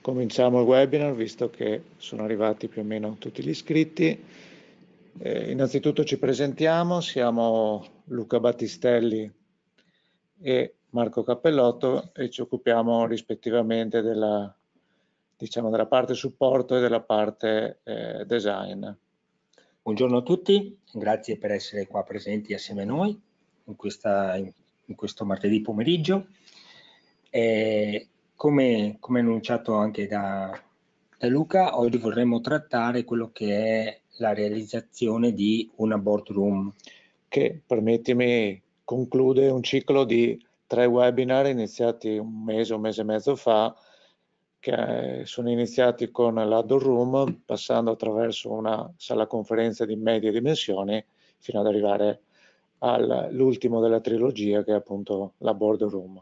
cominciamo il webinar visto che sono arrivati più o meno tutti gli iscritti. Eh, innanzitutto ci presentiamo, siamo Luca Battistelli e Marco Cappellotto e ci occupiamo rispettivamente della, diciamo, della parte supporto e della parte eh, design. Buongiorno a tutti, grazie per essere qua presenti assieme a noi in, questa, in questo martedì pomeriggio. Eh, come, come, annunciato anche da, da, Luca, oggi vorremmo trattare quello che è la realizzazione di una boardroom. Che, permettimi, conclude un ciclo di tre webinar iniziati un mese, un mese e mezzo fa, che sono iniziati con la Room, passando attraverso una sala conferenza di medie dimensioni, fino ad arrivare all'ultimo della trilogia, che è appunto la Boardroom.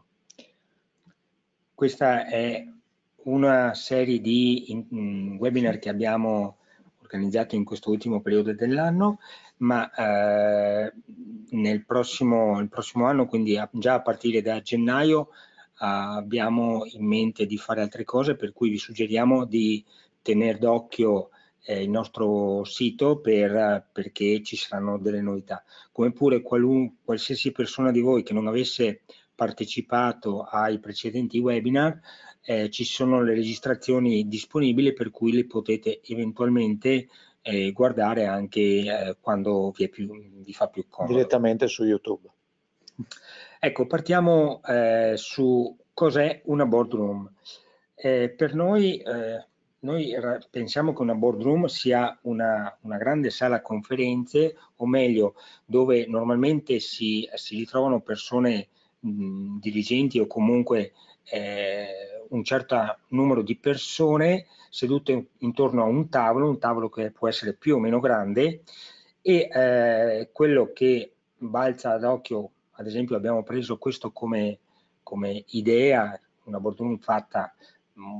Questa è una serie di webinar che abbiamo organizzato in questo ultimo periodo dell'anno, ma eh, nel prossimo, prossimo anno, quindi già a partire da gennaio, eh, abbiamo in mente di fare altre cose, per cui vi suggeriamo di tenere d'occhio eh, il nostro sito per, perché ci saranno delle novità. Come pure qualsiasi persona di voi che non avesse partecipato ai precedenti webinar, eh, ci sono le registrazioni disponibili per cui le potete eventualmente eh, guardare anche eh, quando vi, più, vi, fa più comodo. Direttamente su YouTube. Ecco, partiamo eh, su cos'è una boardroom. Eh, per noi, eh, noi pensiamo che una boardroom sia una, una, grande sala conferenze, o meglio, dove normalmente si, si ritrovano persone dirigenti o comunque eh, un certo numero di persone sedute intorno a un tavolo, un tavolo che può essere più o meno grande e eh, quello che balza ad occhio, ad esempio abbiamo preso questo come, come idea, una boardroom fatta,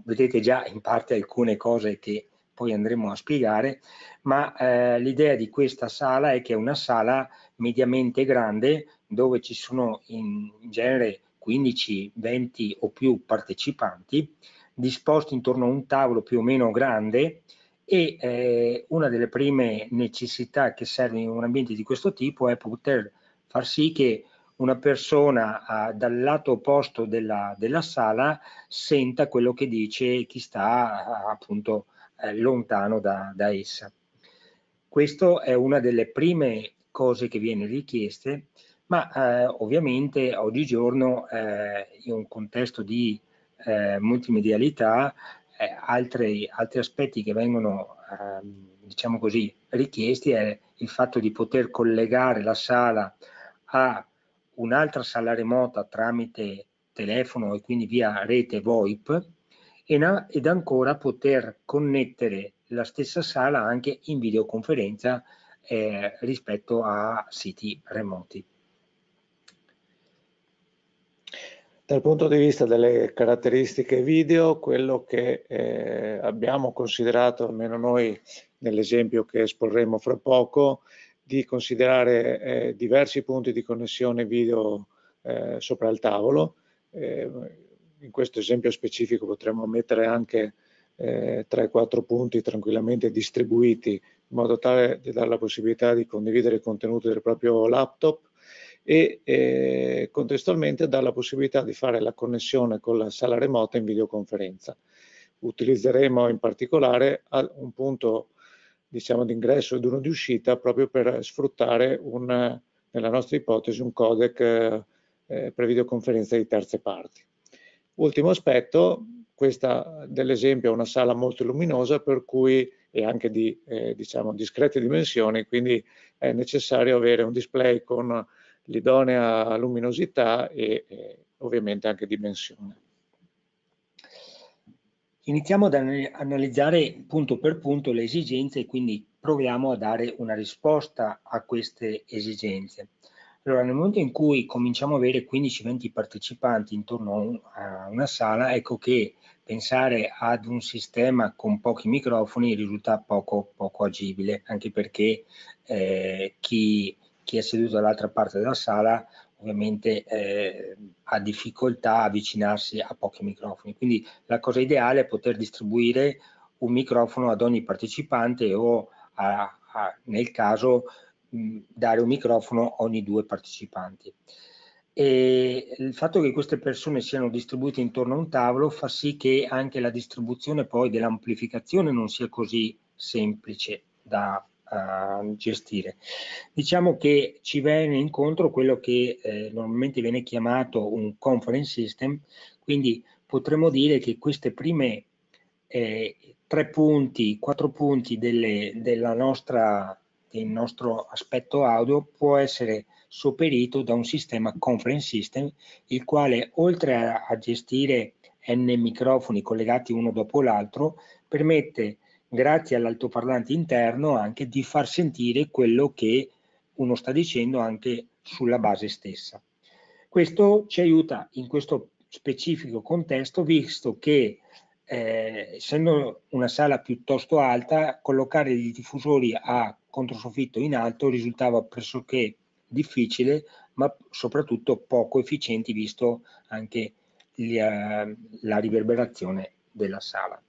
vedete già in parte alcune cose che poi andremo a spiegare, ma eh, l'idea di questa sala è che è una sala mediamente grande dove ci sono in, genere 15, 20 o più partecipanti disposti intorno a un tavolo più o meno grande e eh, una delle prime necessità che serve in un ambiente di questo tipo è poter far sì che una persona eh, dal lato opposto della, della, sala senta quello che dice chi sta appunto eh, lontano da, da essa. Questa è una delle prime cose che viene richieste ma eh, ovviamente oggigiorno eh, in un contesto di eh, multimedialità eh, altri, altri, aspetti che vengono ehm, diciamo così richiesti è il fatto di poter collegare la sala a un'altra sala remota tramite telefono e quindi via rete VoIP ed ancora poter connettere la stessa sala anche in videoconferenza eh, rispetto a siti remoti. Dal punto di vista delle caratteristiche video, quello che eh, abbiamo considerato, almeno noi nell'esempio che esporremo fra poco, di considerare eh, diversi punti di connessione video eh, sopra il tavolo. Eh, in questo esempio specifico potremmo mettere anche 3-4 eh, punti tranquillamente distribuiti in modo tale da dare la possibilità di condividere il contenuto del proprio laptop e eh, contestualmente dà la possibilità di fare la connessione con la sala remota in videoconferenza. Utilizzeremo in particolare un punto diciamo, di ingresso ed uno di uscita proprio per sfruttare un, nella nostra ipotesi un codec eh, per videoconferenza di terze parti. Ultimo aspetto, questa dell'esempio è una sala molto luminosa per cui è anche di eh, diciamo, discrete dimensioni, quindi è necessario avere un display con l'idonea luminosità e, e ovviamente anche dimensione. Iniziamo ad analizzare punto per punto le esigenze e quindi proviamo a dare una risposta a queste esigenze. Allora, nel momento in cui cominciamo ad avere 15-20 partecipanti intorno a una sala, ecco che pensare ad un sistema con pochi microfoni risulta poco, poco agibile, anche perché eh, chi chi è seduto dall'altra parte della sala ovviamente eh, ha difficoltà a avvicinarsi a pochi microfoni. Quindi la cosa ideale è poter distribuire un microfono ad ogni partecipante o a, a, nel caso dare un microfono ogni due partecipanti. E il fatto che queste persone siano distribuite intorno a un tavolo fa sì che anche la distribuzione poi dell'amplificazione non sia così semplice da uh, gestire. Diciamo che ci viene incontro quello che eh, normalmente viene chiamato un conference system, quindi potremmo dire che queste prime eh, tre punti, quattro punti delle, della nostra, del nostro aspetto audio può essere sopperito da un sistema conference system, il quale oltre a gestire n microfoni collegati uno dopo l'altro, permette, grazie all'altoparlante interno, anche di far sentire quello che uno sta dicendo anche sulla base stessa. Questo ci aiuta in questo specifico contesto, visto che eh, essendo una sala piuttosto alta, collocare i diffusori a controsoffitto in alto risultava pressoché difficile, ma soprattutto poco efficienti visto anche uh, la riverberazione della sala.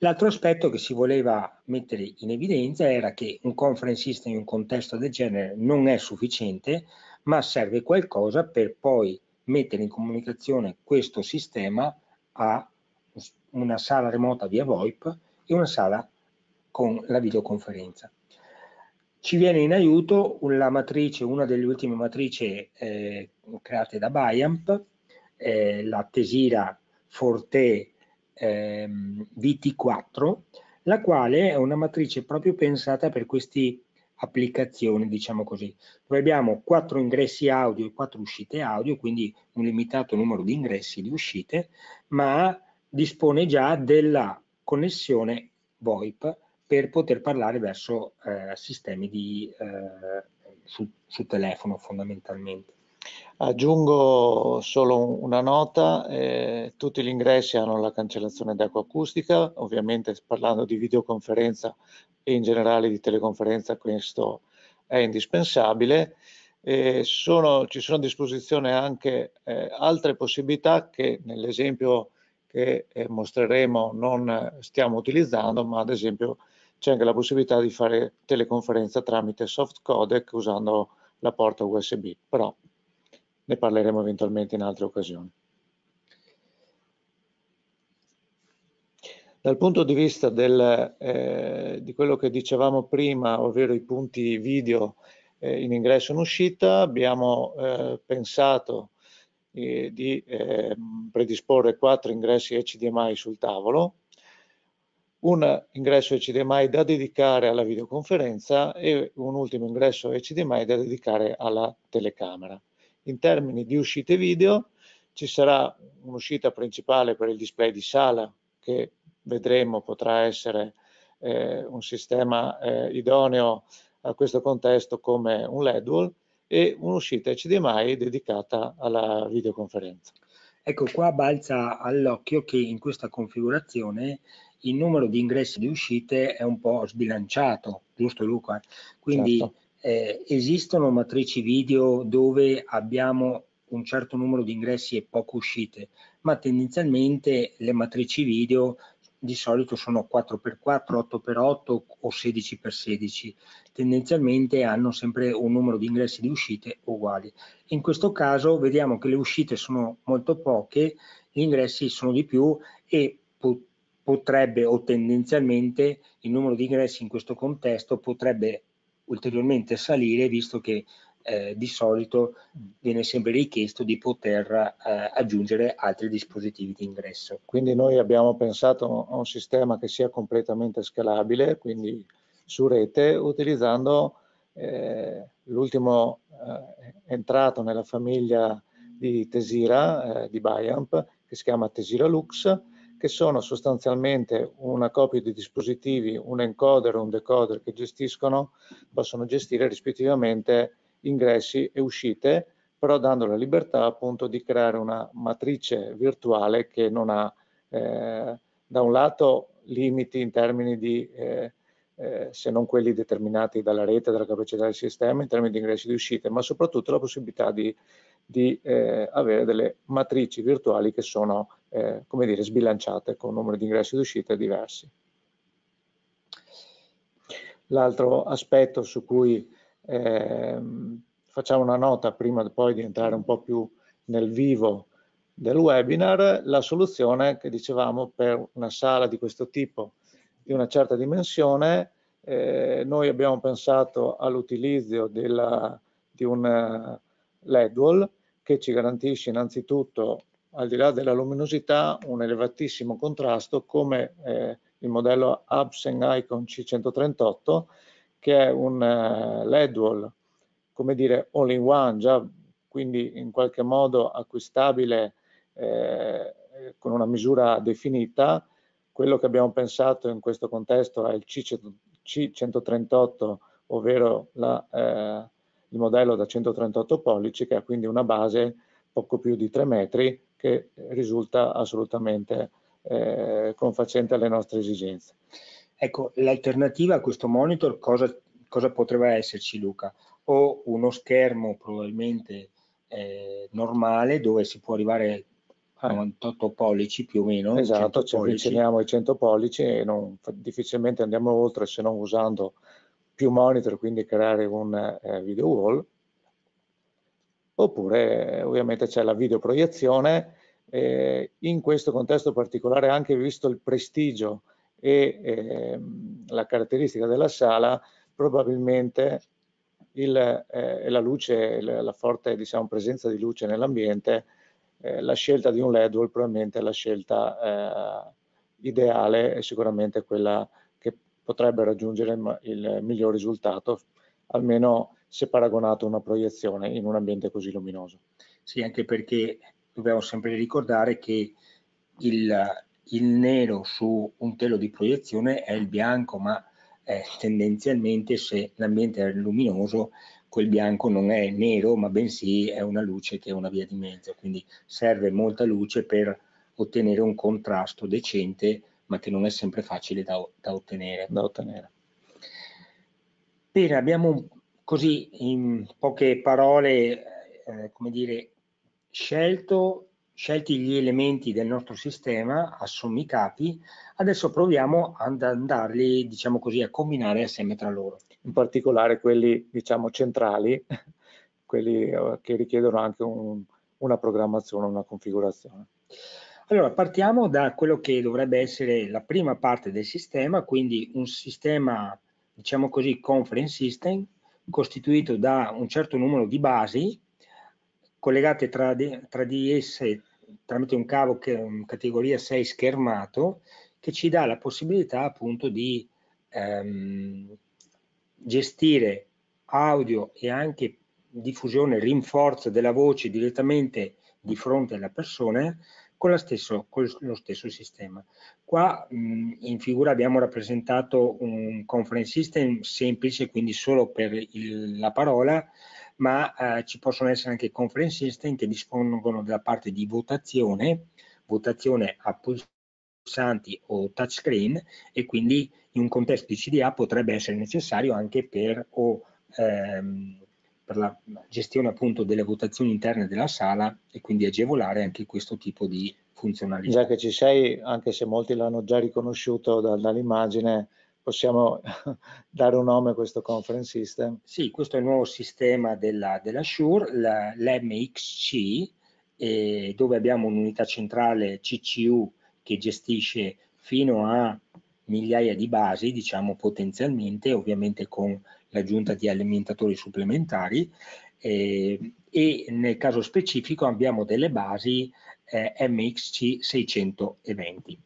L'altro aspetto che si voleva mettere in evidenza era che un conference system in un contesto del genere non è sufficiente, ma serve qualcosa per poi mettere in comunicazione questo sistema a una sala remota via VoIP e una sala con la videoconferenza. Ci viene in aiuto la matrice, una delle ultime matrici eh, create da Biamp, eh, la Tesira Forte eh, VT4, la quale è una matrice proprio pensata per queste applicazioni, diciamo così, dove abbiamo quattro ingressi audio e quattro uscite audio, quindi un limitato numero di ingressi e di uscite, ma dispone già della connessione VoIP per poter parlare verso eh, sistemi di, eh, su, su, telefono fondamentalmente. Aggiungo solo una nota, eh, tutti gli ingressi hanno la cancellazione d'acqua acustica, ovviamente parlando di videoconferenza e in generale di teleconferenza questo è indispensabile. Sono, ci sono a disposizione anche eh, altre possibilità che nell'esempio che eh, mostreremo non stiamo utilizzando, ma ad esempio c'è anche la possibilità di fare teleconferenza tramite soft codec usando la porta USB, però ne parleremo eventualmente in altre occasioni. Dal punto di vista del, eh, di quello che dicevamo prima, ovvero i punti video eh, in ingresso e in uscita, abbiamo eh, pensato eh, di ehm, predisporre quattro ingressi HDMI sul tavolo, un ingresso HDMI da dedicare alla videoconferenza e un ultimo ingresso HDMI da dedicare alla telecamera. In termini di uscite video ci sarà un'uscita principale per il display di sala che vedremo potrà essere eh, un sistema eh, idoneo a questo contesto come un LED wall e un'uscita HDMI dedicata alla videoconferenza. Ecco, qua balza all'occhio che in questa configurazione il numero di ingressi e di uscite è un po' sbilanciato, giusto Luca? Quindi certo. eh, esistono matrici video dove abbiamo un certo numero di ingressi e poche uscite, ma tendenzialmente le matrici video di solito sono 4x4, 8x8 o 16x16. Tendenzialmente hanno sempre un numero di ingressi e di uscite uguali. In questo caso vediamo che le uscite sono molto poche, gli ingressi sono di più e potrebbe o tendenzialmente il numero di ingressi in questo contesto potrebbe ulteriormente salire visto che eh, di solito viene sempre richiesto di poter eh, aggiungere altri dispositivi di ingresso. Quindi noi abbiamo pensato a un sistema che sia completamente scalabile, quindi su rete, utilizzando eh, l'ultimo eh, entrato nella famiglia di Tesira, eh, di Biamp, che si chiama Tesira Lux, che sono sostanzialmente una coppia di dispositivi, un encoder e un decoder che gestiscono, possono gestire rispettivamente ingressi e uscite, però dando la libertà appunto di creare una matrice virtuale che non ha eh, da un lato limiti in termini di, eh, eh, se non quelli determinati dalla rete, dalla capacità del sistema in termini di ingressi e di uscite, ma soprattutto la possibilità di, di eh, avere delle matrici virtuali che sono, eh, come dire, sbilanciate con numeri di ingressi e di uscite diversi. L'altro aspetto su cui ehm, facciamo una nota prima poi di entrare un po' più nel vivo del webinar, la soluzione che dicevamo per una sala di questo tipo di una certa dimensione, eh, noi abbiamo pensato all'utilizzo di un eh, LED wall che ci garantisce innanzitutto, al di là della luminosità, un elevatissimo contrasto come eh, il modello Absen Icon C138, che è un eh, LED wall, come dire, all in one, già quindi in qualche modo acquistabile eh, con una misura definita, quello che abbiamo pensato in questo contesto è il C138, ovvero la, eh, il modello da 138 pollici, che ha quindi una base poco più di 3 metri, che risulta assolutamente eh, confacente alle nostre esigenze. Ecco, l'alternativa a questo monitor cosa, cosa, potrebbe esserci Luca? O uno schermo probabilmente eh, normale dove si può arrivare 98 pollici più o meno. Esatto, ci avviciniamo ai 100 pollici e non, difficilmente andiamo oltre se non usando più monitor, quindi creare un eh, video wall. Oppure ovviamente c'è la videoproiezione. Eh, in questo contesto particolare, anche visto il prestigio e eh, la caratteristica della sala, probabilmente il, eh, la luce, la forte diciamo, presenza di luce nell'ambiente eh, la scelta di un LED wall probabilmente è la scelta eh, ideale e sicuramente quella che potrebbe raggiungere il, il miglior risultato, almeno se paragonato a una proiezione in un ambiente così luminoso. Sì, anche perché dobbiamo sempre ricordare che il, il nero su un telo di proiezione è il bianco, ma eh, tendenzialmente se l'ambiente è luminoso quel bianco non è nero, ma bensì è una luce che è una via di mezzo, quindi serve molta luce per ottenere un contrasto decente, ma che non è sempre facile da, da ottenere. Da ottenere. Bene, abbiamo così in poche parole, eh, come dire, scelto, scelti gli elementi del nostro sistema a sommi capi, adesso proviamo ad andarli, diciamo così, a combinare assieme tra loro in particolare quelli diciamo centrali, quelli eh, che richiedono anche un, una programmazione, una configurazione. Allora, partiamo da quello che dovrebbe essere la prima parte del sistema, quindi un sistema, diciamo così, conference system, costituito da un certo numero di basi collegate tra di, tra di esse tramite un cavo che, categoria 6 schermato che ci dà la possibilità appunto di ehm, gestire audio e anche diffusione, rinforzo della voce direttamente di fronte alla persona con, stesso, con lo stesso sistema. Qua mh, in figura abbiamo rappresentato un conference system semplice, quindi solo per il, la parola, ma eh, ci possono essere anche conference system che dispongono della parte di votazione, votazione a pulsanti o touchscreen e quindi in un contesto di CDA potrebbe essere necessario anche per, o, ehm, per la gestione appunto delle votazioni interne della sala e quindi agevolare anche questo tipo di funzionalità. Già che ci sei, anche se molti l'hanno già riconosciuto da, dall'immagine, possiamo dare un nome a questo conference system? Sì, questo è il nuovo sistema della, della Shure, l'MXC, eh, dove abbiamo un'unità centrale CCU che gestisce fino a migliaia di basi, diciamo potenzialmente, ovviamente con l'aggiunta di alimentatori supplementari eh, e nel caso specifico abbiamo delle basi eh, MXC 620.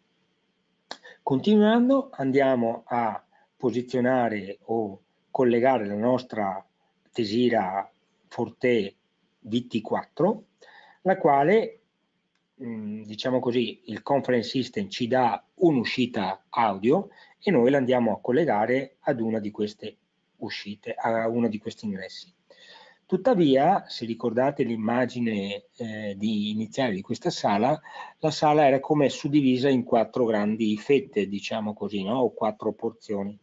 Continuando andiamo a posizionare o collegare la nostra Tesira Forte VT4, la quale Mm, diciamo così, il conference system ci dà un'uscita audio e noi la andiamo a collegare ad una di queste uscite, a uno di questi ingressi. Tuttavia, se ricordate l'immagine eh, di iniziale di questa sala, la sala era come suddivisa in quattro grandi fette, diciamo così, no? o quattro porzioni.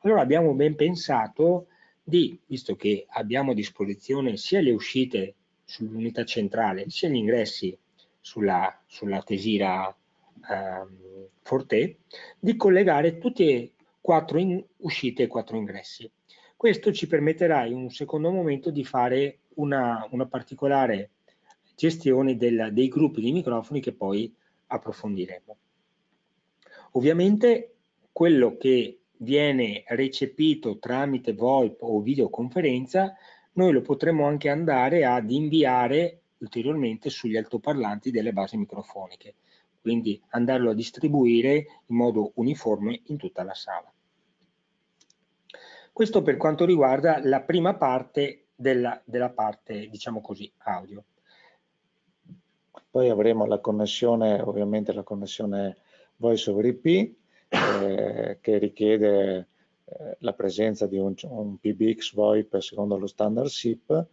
Allora abbiamo ben pensato di, visto che abbiamo a disposizione sia le uscite sull'unità centrale, sia gli ingressi sulla, sulla tesira ehm, Forte, di collegare tutte e quattro in, uscite e quattro ingressi. Questo ci permetterà in un secondo momento di fare una, una particolare gestione del, dei gruppi di microfoni che poi approfondiremo. Ovviamente quello che viene recepito tramite VoIP o videoconferenza, noi lo potremo anche andare ad inviare ulteriormente sugli altoparlanti delle basi microfoniche, quindi andarlo a distribuire in modo uniforme in tutta la sala. Questo per quanto riguarda la prima parte della, della parte, diciamo così, audio. Poi avremo la connessione, ovviamente la connessione voice over IP, eh, che richiede eh, la presenza di un, un, PBX VoIP secondo lo standard SIP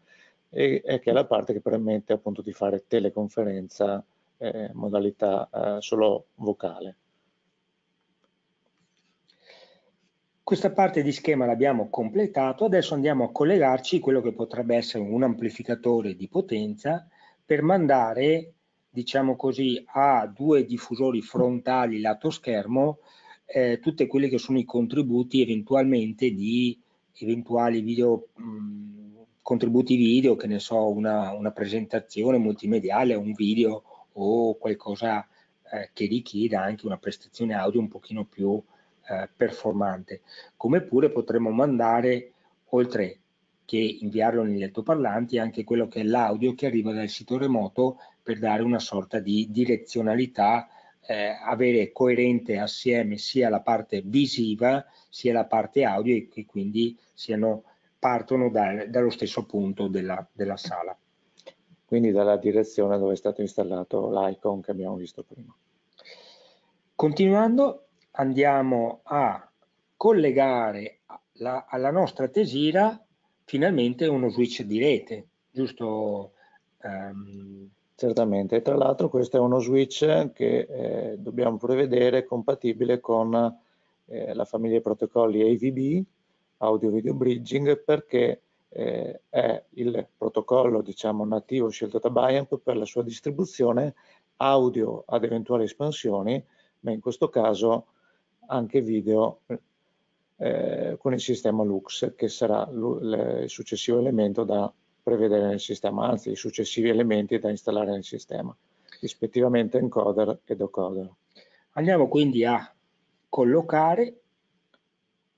e, e, che è la parte che permette appunto di fare teleconferenza eh, modalità eh, solo vocale. Questa parte di schema l'abbiamo completato, adesso andiamo a collegarci quello che potrebbe essere un amplificatore di potenza per mandare, diciamo così, a due diffusori frontali lato schermo eh, tutti quelli che sono i contributi eventualmente di eventuali video, mh, contributi video, che ne so, una, una, presentazione multimediale, un video o qualcosa eh, che richieda anche una prestazione audio un pochino più eh, performante. Come pure potremmo mandare, oltre che inviarlo negli altoparlanti, anche quello che è l'audio che arriva dal sito remoto per dare una sorta di direzionalità eh, avere coerente assieme sia la parte visiva sia la parte audio e che quindi siano, partono da, dallo stesso punto della, della sala. Quindi dalla direzione dove è stato installato l'icon che abbiamo visto prima. Continuando andiamo a collegare la, alla nostra tesira finalmente uno switch di rete, giusto? Um, Certamente, tra l'altro questo è uno switch che eh, dobbiamo prevedere compatibile con eh, la famiglia di protocolli AVB, Audio Video Bridging, perché eh, è il protocollo diciamo, nativo scelto da Biamp per la sua distribuzione audio ad eventuali espansioni, ma in questo caso anche video eh, con il sistema Lux, che sarà il successivo elemento da prevedere nel sistema, anzi i successivi elementi da installare nel sistema, rispettivamente encoder e decoder. Andiamo quindi a collocare,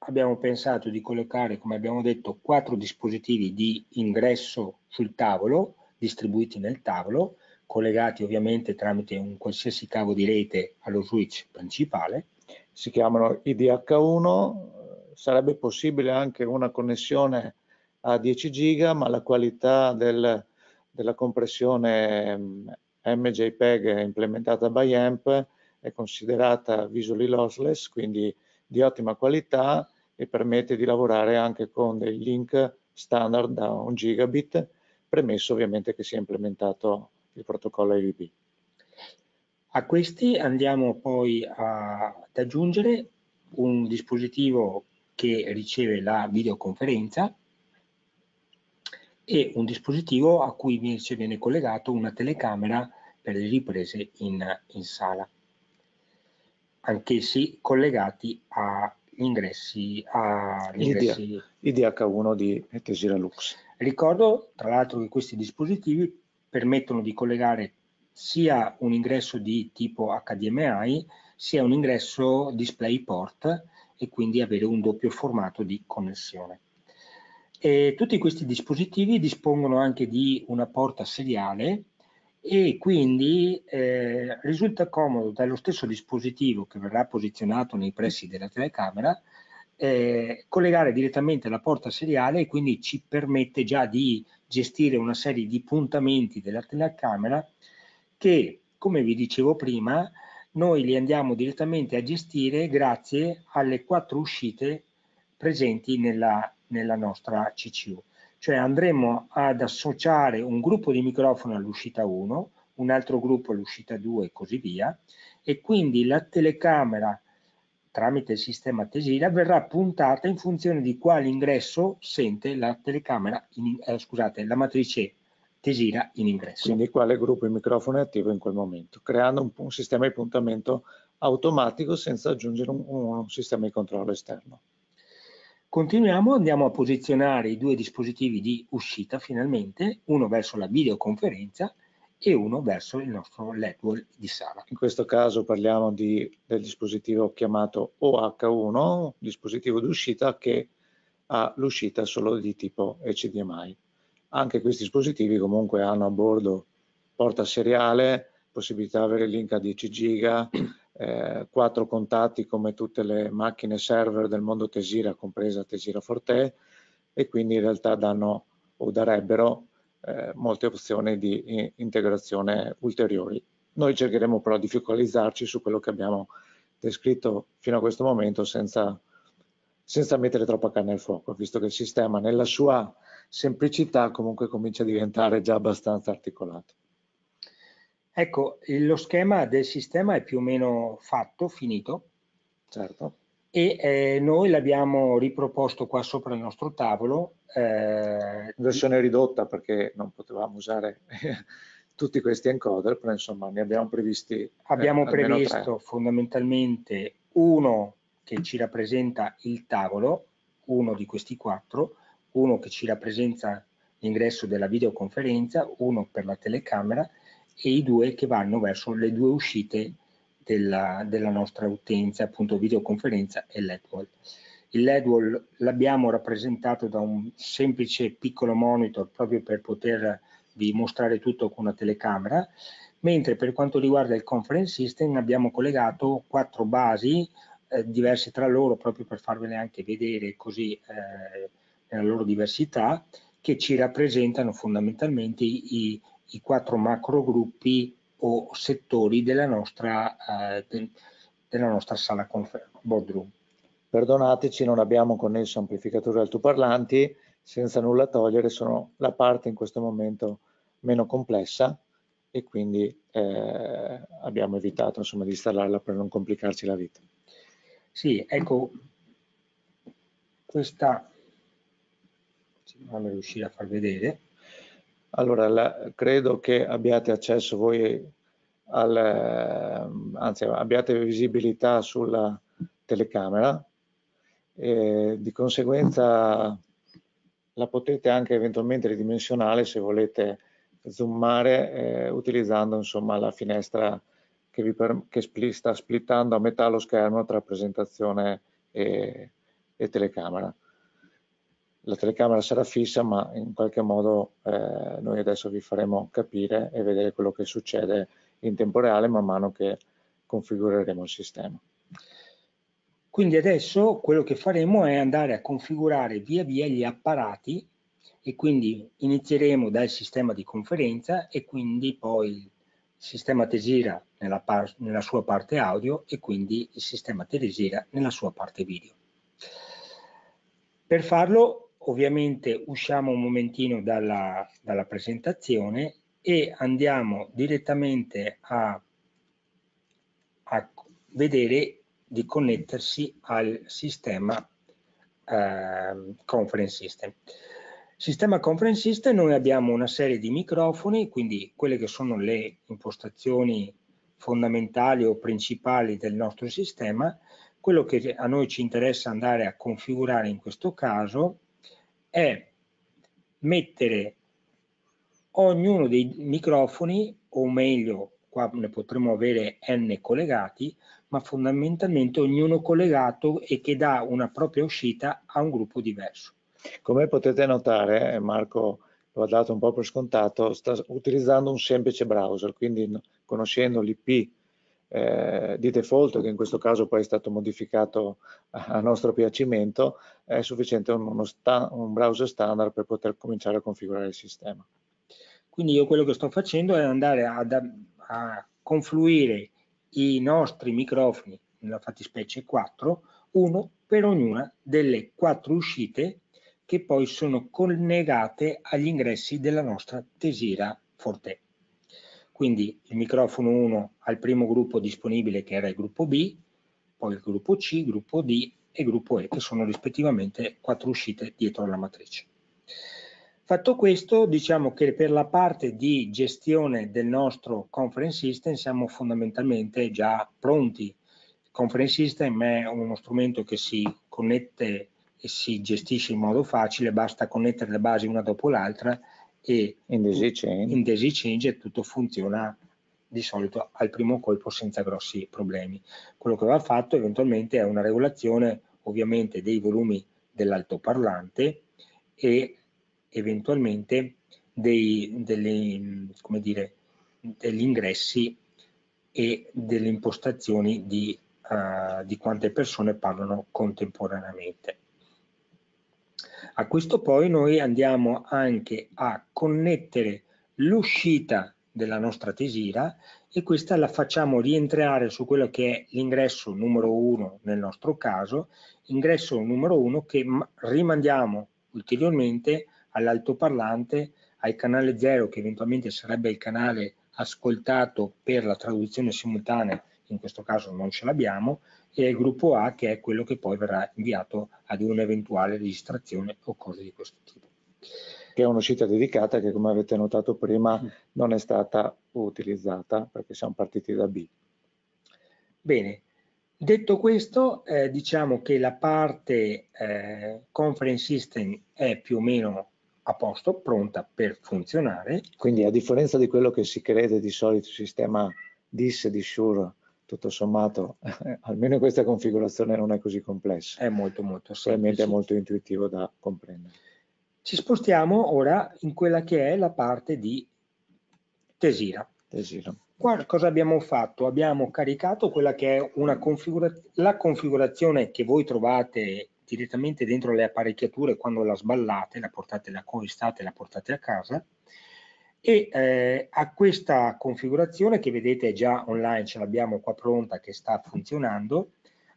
abbiamo pensato di collocare, come abbiamo detto, quattro dispositivi di ingresso sul tavolo, distribuiti nel tavolo, collegati ovviamente tramite un qualsiasi cavo di rete allo switch principale. Si chiamano IDH1, sarebbe possibile anche una connessione a 10 giga, ma la qualità del, della compressione MJPEG implementata by AMP è considerata visually lossless, quindi di ottima qualità e permette di lavorare anche con dei link standard da 1 gigabit, premesso ovviamente che sia implementato il protocollo AVP. A questi andiamo poi a, ad aggiungere un dispositivo che riceve la videoconferenza e un dispositivo a cui invece viene collegato una telecamera per le riprese in, in sala, anch'essi collegati agli ingressi, agli ingressi IDH1 di Tesira Lux. Ricordo tra l'altro che questi dispositivi permettono di collegare sia un ingresso di tipo HDMI sia un ingresso DisplayPort e quindi avere un doppio formato di connessione. E tutti questi dispositivi dispongono anche di una porta seriale e quindi eh, risulta comodo dallo stesso dispositivo che verrà posizionato nei pressi della telecamera eh, collegare direttamente la porta seriale e quindi ci permette già di gestire una serie di puntamenti della telecamera che, come vi dicevo prima, noi li andiamo direttamente a gestire grazie alle quattro uscite presenti nella nella nostra CCU. Cioè andremo ad associare un gruppo di microfono all'uscita 1, un altro gruppo all'uscita 2 e così via, e quindi la telecamera tramite il sistema Tesira verrà puntata in funzione di quale ingresso sente la telecamera, in, eh, scusate, la matrice Tesira in ingresso. Quindi quale gruppo il microfono è attivo in quel momento, creando un, un sistema di puntamento automatico senza aggiungere un, un sistema di controllo esterno. Continuiamo, andiamo a posizionare i due dispositivi di uscita finalmente, uno verso la videoconferenza e uno verso il nostro LED di sala. In questo caso parliamo di, del dispositivo chiamato OH1, dispositivo d'uscita che ha l'uscita solo di tipo HDMI. Anche questi dispositivi comunque hanno a bordo porta seriale, possibilità di avere link a 10 giga, eh, quattro contatti come tutte le macchine server del mondo Tesira, compresa Tesira Forte, e quindi in realtà danno o darebbero eh, molte opzioni di integrazione ulteriori. Noi cercheremo però di focalizzarci su quello che abbiamo descritto fino a questo momento senza, senza mettere troppa carne al fuoco, visto che il sistema nella sua semplicità comunque comincia a diventare già abbastanza articolato. Ecco, lo schema del sistema è più o meno fatto, finito. Certo e eh, noi l'abbiamo riproposto qua sopra il nostro tavolo. Eh, versione ridotta perché non potevamo usare tutti questi encoder, però insomma ne abbiamo previsti. Eh, abbiamo previsto tre. fondamentalmente uno che ci rappresenta il tavolo, uno di questi quattro, uno che ci rappresenta l'ingresso della videoconferenza, uno per la telecamera e i due che vanno verso le due uscite della, della nostra utenza, appunto videoconferenza e LEDWALL. Il LEDWALL l'abbiamo rappresentato da un semplice piccolo monitor proprio per potervi mostrare tutto con una telecamera, mentre per quanto riguarda il conference system abbiamo collegato quattro basi eh, diverse tra loro proprio per farvele anche vedere così eh, nella loro diversità che ci rappresentano fondamentalmente i, i quattro macro gruppi o settori della nostra, eh, de, della nostra sala boardroom. Perdonateci, non abbiamo connesso amplificatori altoparlanti, senza nulla togliere, sono la parte in questo momento meno complessa e quindi eh, abbiamo evitato insomma, di installarla per non complicarci la vita. Sì, ecco, questa, fammi riuscire a far vedere, allora, la, credo che abbiate accesso voi, al, ehm, anzi abbiate visibilità sulla telecamera e di conseguenza la potete anche eventualmente ridimensionare se volete zoomare eh, utilizzando insomma la finestra che, vi per, che spli, sta splittando a metà lo schermo tra presentazione e, e telecamera la telecamera sarà fissa ma in qualche modo eh, noi adesso vi faremo capire e vedere quello che succede in tempo reale man mano che configureremo il sistema. Quindi adesso quello che faremo è andare a configurare via via gli apparati e quindi inizieremo dal sistema di conferenza e quindi poi il sistema Tesira nella, nella sua parte audio e quindi il sistema Tesira nella sua parte video. Per farlo ovviamente usciamo un momentino dalla, dalla presentazione e andiamo direttamente a, a, vedere di connettersi al sistema eh, conference system. Sistema conference system noi abbiamo una serie di microfoni, quindi quelle che sono le impostazioni fondamentali o principali del nostro sistema. Quello che a noi ci interessa andare a configurare in questo caso è mettere ognuno dei microfoni, o meglio, qua ne potremmo avere n collegati, ma fondamentalmente ognuno collegato e che dà una propria uscita a un gruppo diverso. Come potete notare, Marco lo ha dato un po' per scontato, sta utilizzando un semplice browser, quindi conoscendo l'IP eh, di default, che in questo caso poi è stato modificato a nostro piacimento, è sufficiente sta un browser standard per poter cominciare a configurare il sistema. Quindi io quello che sto facendo è andare ad, a confluire i nostri microfoni, nella fattispecie 4, uno per ognuna delle quattro uscite che poi sono collegate agli ingressi della nostra Tesira Forte quindi il microfono 1 al primo gruppo disponibile che era il gruppo B, poi il gruppo C, gruppo D e gruppo E, che sono rispettivamente quattro uscite dietro la matrice. Fatto questo, diciamo che per la parte di gestione del nostro conference system siamo fondamentalmente già pronti. Il conference system è uno strumento che si connette e si gestisce in modo facile, basta connettere le basi una dopo l'altra e in daisy chain. in daisy chain tutto funziona di solito al primo colpo senza grossi problemi. Quello che va fatto eventualmente è una regolazione ovviamente dei volumi dell'altoparlante e eventualmente dei, delle, dire, degli ingressi e delle impostazioni di, uh, di quante persone parlano contemporaneamente. A questo poi noi andiamo anche a connettere l'uscita della nostra tesira e questa la facciamo rientrare su quello che è l'ingresso numero 1 nel nostro caso, ingresso numero 1 che rimandiamo ulteriormente all'altoparlante, al canale 0 che eventualmente sarebbe il canale ascoltato per la traduzione simultanea, in questo caso non ce l'abbiamo, e il gruppo A che è quello che poi verrà inviato ad un'eventuale registrazione o cose di questo tipo. Che è un'uscita dedicata che come avete notato prima mm. non è stata utilizzata perché siamo partiti da B. Bene, detto questo eh, diciamo che la parte eh, conference system è più o meno a posto, pronta per funzionare. Quindi a differenza di quello che si crede di solito sistema DIS di Shure, tutto sommato, almeno questa configurazione non è così complessa. È molto molto semplice. È molto intuitivo da comprendere. Ci spostiamo ora in quella che è la parte di Tesira. Tesira. Qua cosa abbiamo fatto? Abbiamo caricato quella che è una configura la configurazione che voi trovate direttamente dentro le apparecchiature quando la sballate, la portate, la coestate, la portate a casa e eh, a questa configurazione che vedete già online, ce l'abbiamo qua pronta che sta funzionando,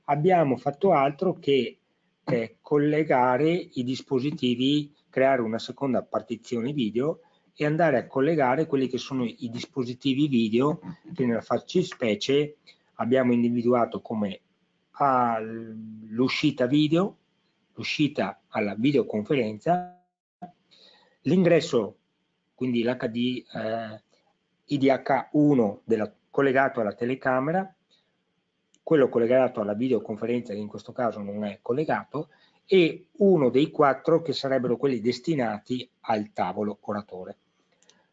abbiamo fatto altro che eh, collegare i dispositivi, creare una seconda partizione video e andare a collegare quelli che sono i dispositivi video che nella fattispecie abbiamo individuato come l'uscita video l'uscita alla videoconferenza, l'ingresso, quindi l'HD eh, IDH1 della, collegato alla telecamera, quello collegato alla videoconferenza che in questo caso non è collegato, e uno dei quattro che sarebbero quelli destinati al tavolo oratore.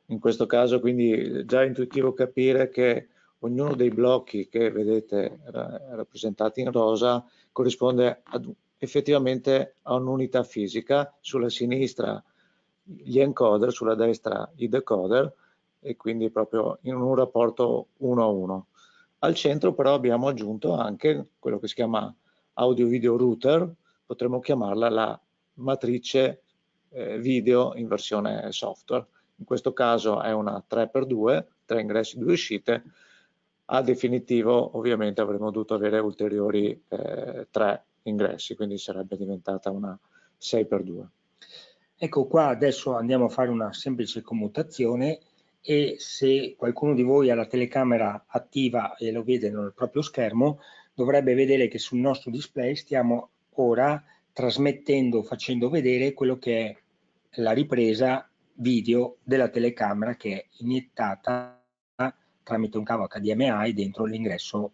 In questo caso quindi già intuitivo capire che ognuno dei blocchi che vedete rappresentati in rosa corrisponde ad effettivamente ha un'unità fisica, sulla sinistra gli encoder, sulla destra i decoder e quindi proprio in un rapporto 1 a 1. Al centro però abbiamo aggiunto anche quello che si chiama audio video router, potremmo chiamarla la matrice eh, video in versione software. In questo caso è una 3x2, 3 ingressi, 2 uscite. A definitivo ovviamente avremmo dovuto avere ulteriori eh, 3 ingressi, quindi sarebbe diventata una 6x2. Ecco qua adesso andiamo a fare una semplice commutazione e se qualcuno di voi ha la telecamera attiva e lo vede nel proprio schermo dovrebbe vedere che sul nostro display stiamo ora trasmettendo, facendo vedere quello che è la ripresa video della telecamera che è iniettata tramite un cavo HDMI dentro l'ingresso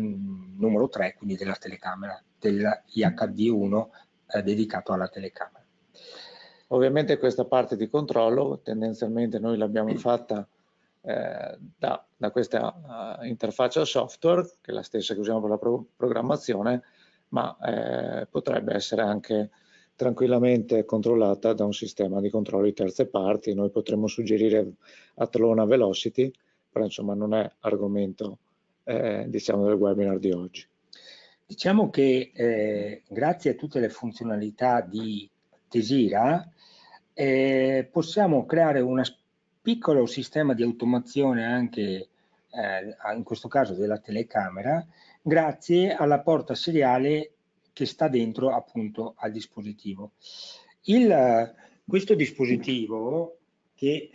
mm, numero 3, quindi della telecamera dell'IHD1 eh, dedicato alla telecamera. Ovviamente questa parte di controllo tendenzialmente noi l'abbiamo fatta eh, da, da, questa uh, interfaccia software, che è la stessa che usiamo per la pro programmazione, ma eh, potrebbe essere anche tranquillamente controllata da un sistema di controllo di terze parti. Noi potremmo suggerire Atlona Velocity, però insomma non è argomento eh, diciamo del webinar di oggi. Diciamo che eh, grazie a tutte le funzionalità di Tesira eh, possiamo creare un piccolo sistema di automazione anche eh, in questo caso della telecamera grazie alla porta seriale che sta dentro appunto al dispositivo. Il, questo dispositivo che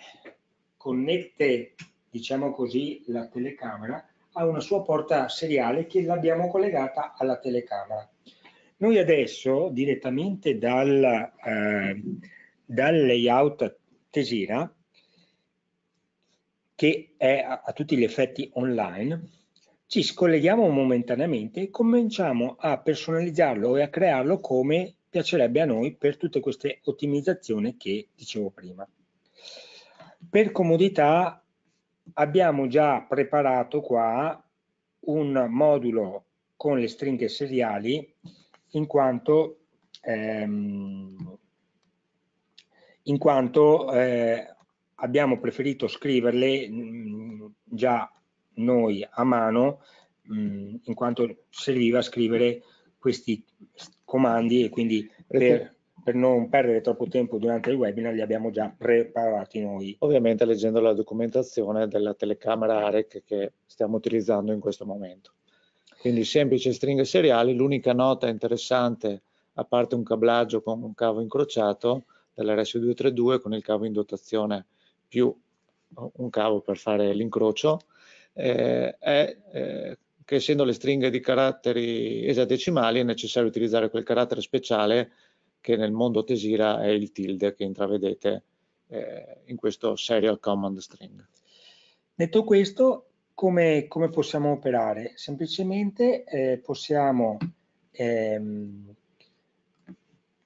connette diciamo così la telecamera ha una sua porta seriale che l'abbiamo collegata alla telecamera. Noi adesso direttamente dal, eh, dal layout Tesira, che è a, a tutti gli effetti online, ci scolleghiamo momentaneamente e cominciamo a personalizzarlo e a crearlo come piacerebbe a noi per tutte queste ottimizzazioni che dicevo prima. Per comodità abbiamo già preparato qua un modulo con le stringhe seriali in quanto, ehm, in quanto eh, abbiamo preferito scriverle mh, mm, già noi a mano mh, mm, in quanto serviva a scrivere questi comandi e quindi per, per, non perdere troppo tempo durante il webinar li abbiamo già preparati noi. Ovviamente leggendo la documentazione della telecamera AREC che stiamo utilizzando in questo momento. Quindi semplici stringhe seriali, l'unica nota interessante, a parte un cablaggio con un cavo incrociato dell'RS232 con il cavo in dotazione più un cavo per fare l'incrocio, eh, è eh, che essendo le stringhe di caratteri esadecimali è necessario utilizzare quel carattere speciale che nel mondo Tesira è il tilde che intravedete eh, in questo serial command string. Detto questo, come, come possiamo operare? Semplicemente eh, possiamo, ehm,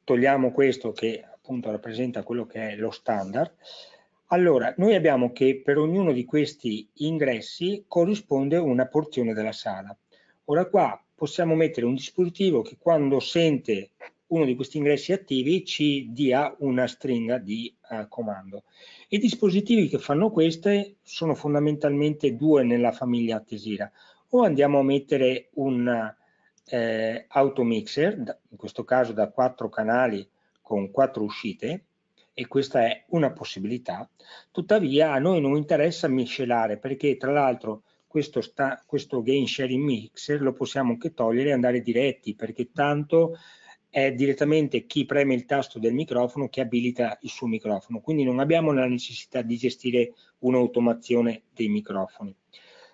togliamo questo che appunto rappresenta quello che è lo standard, allora, noi abbiamo che per ognuno di questi ingressi corrisponde una porzione della sala. Ora qua possiamo mettere un dispositivo che quando sente uno di questi ingressi attivi ci dia una stringa di uh, comando. I dispositivi che fanno queste sono fondamentalmente due nella famiglia Tesira. O andiamo a mettere un eh, automixer, in questo caso da quattro canali con quattro uscite, e questa è una possibilità. Tuttavia a noi non interessa miscelare perché tra l'altro questo, sta, questo gain sharing mixer lo possiamo anche togliere e andare diretti perché tanto è direttamente chi preme il tasto del microfono che abilita il suo microfono, quindi non abbiamo la necessità di gestire un'automazione dei microfoni.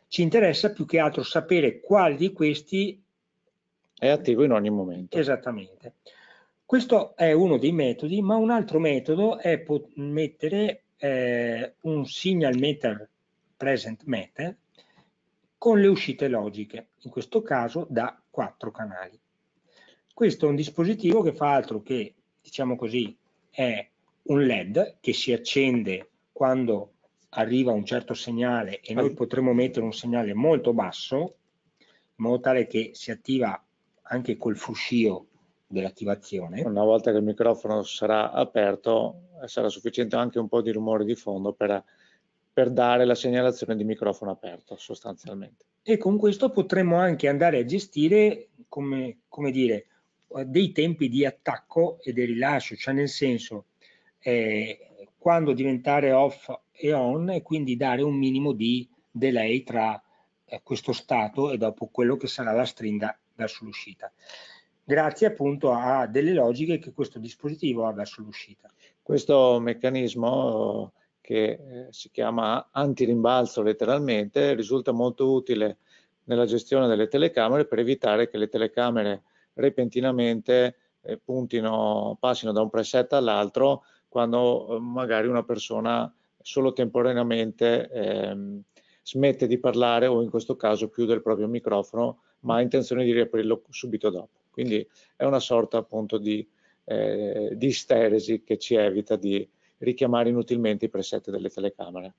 Ci interessa più che altro sapere quale di questi è attivo in ogni momento. Esattamente. Questo è uno dei metodi, ma un altro metodo è mettere eh, un signal meter present meter con le uscite logiche, in questo caso da quattro canali. Questo è un dispositivo che fa altro che, diciamo così, è un LED che si accende quando arriva un certo segnale e noi potremo mettere un segnale molto basso, in modo tale che si attiva anche col fruscio dell'attivazione. Una volta che il microfono sarà aperto sarà sufficiente anche un po' di rumore di fondo per, per dare la segnalazione di microfono aperto sostanzialmente. E con questo potremmo anche andare a gestire, come, come dire, dei tempi di attacco e di rilascio, cioè nel senso eh, quando diventare off e on e quindi dare un minimo di delay tra eh, questo stato e dopo quello che sarà la stringa verso l'uscita grazie appunto a delle logiche che questo dispositivo ha verso l'uscita. Questo meccanismo che eh, si chiama antirimbalzo letteralmente risulta molto utile nella gestione delle telecamere per evitare che le telecamere repentinamente eh, puntino, passino da un preset all'altro quando eh, magari una persona solo temporaneamente ehm, smette di parlare o in questo caso chiude il proprio microfono ma ha intenzione di riaprirlo subito dopo. Quindi è una sorta appunto di, eh, di steresi che ci evita di richiamare inutilmente i preset delle telecamere.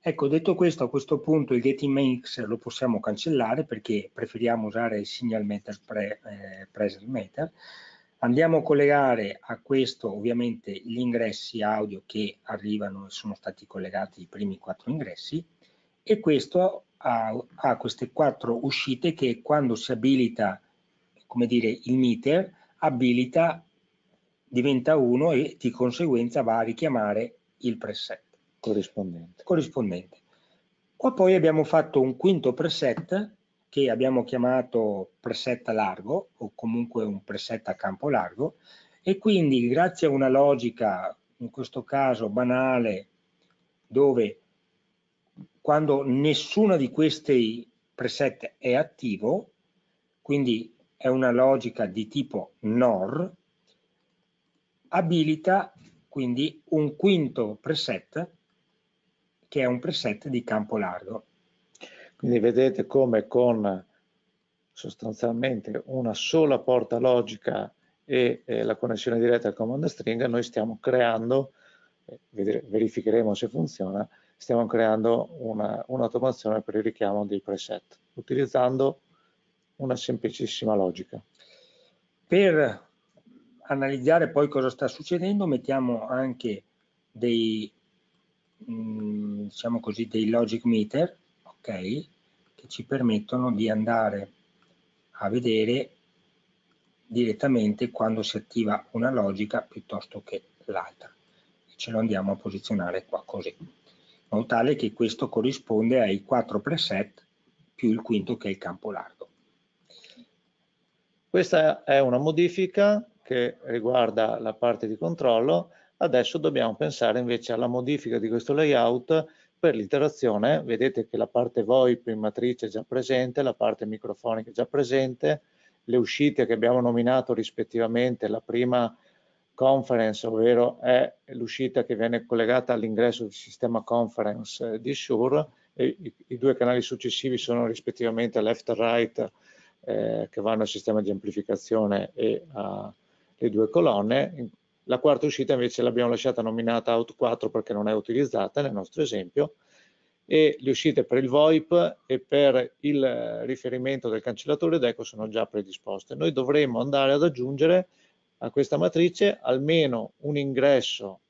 Ecco, detto questo, a questo punto il getting mix lo possiamo cancellare perché preferiamo usare il signal meter pre, eh, present meter. Andiamo a collegare a questo ovviamente gli ingressi audio che arrivano e sono stati collegati i primi quattro ingressi e questo ha, ha queste quattro uscite che quando si abilita come dire, il meter abilita, diventa 1 e di conseguenza va a richiamare il preset corrispondente. corrispondente. Qua poi abbiamo fatto un quinto preset che abbiamo chiamato preset a largo o comunque un preset a campo largo e quindi grazie a una logica in questo caso banale dove quando nessuna di questi preset è attivo, quindi è una logica di tipo NOR, abilita quindi un quinto preset che è un preset di campo largo. Quindi vedete come con sostanzialmente una sola porta logica e eh, la connessione diretta al command string noi stiamo creando, eh, verificheremo se funziona, stiamo creando un'automazione un per il richiamo dei preset utilizzando una semplicissima logica. Per analizzare poi cosa sta succedendo mettiamo anche dei, mm, diciamo così, dei logic meter ok, che ci permettono di andare a vedere direttamente quando si attiva una logica piuttosto che l'altra. Ce lo andiamo a posizionare qua così, in modo tale che questo corrisponde ai quattro preset più il quinto che è il campo largo. Questa è una modifica che riguarda la parte di controllo. Adesso dobbiamo pensare invece alla modifica di questo layout per l'interazione. Vedete che la parte VoIP in matrice è già presente, la parte microfonica è già presente, le uscite che abbiamo nominato rispettivamente, la prima conference, ovvero è l'uscita che viene collegata all'ingresso del sistema conference di Shure, e i, i, due canali successivi sono rispettivamente left e right eh, che vanno al sistema di amplificazione e alle due colonne. La quarta uscita invece l'abbiamo lasciata nominata out 4 perché non è utilizzata nel nostro esempio e le uscite per il VoIP e per il riferimento del cancellatore d'eco sono già predisposte. Noi dovremmo andare ad aggiungere a questa matrice almeno un ingresso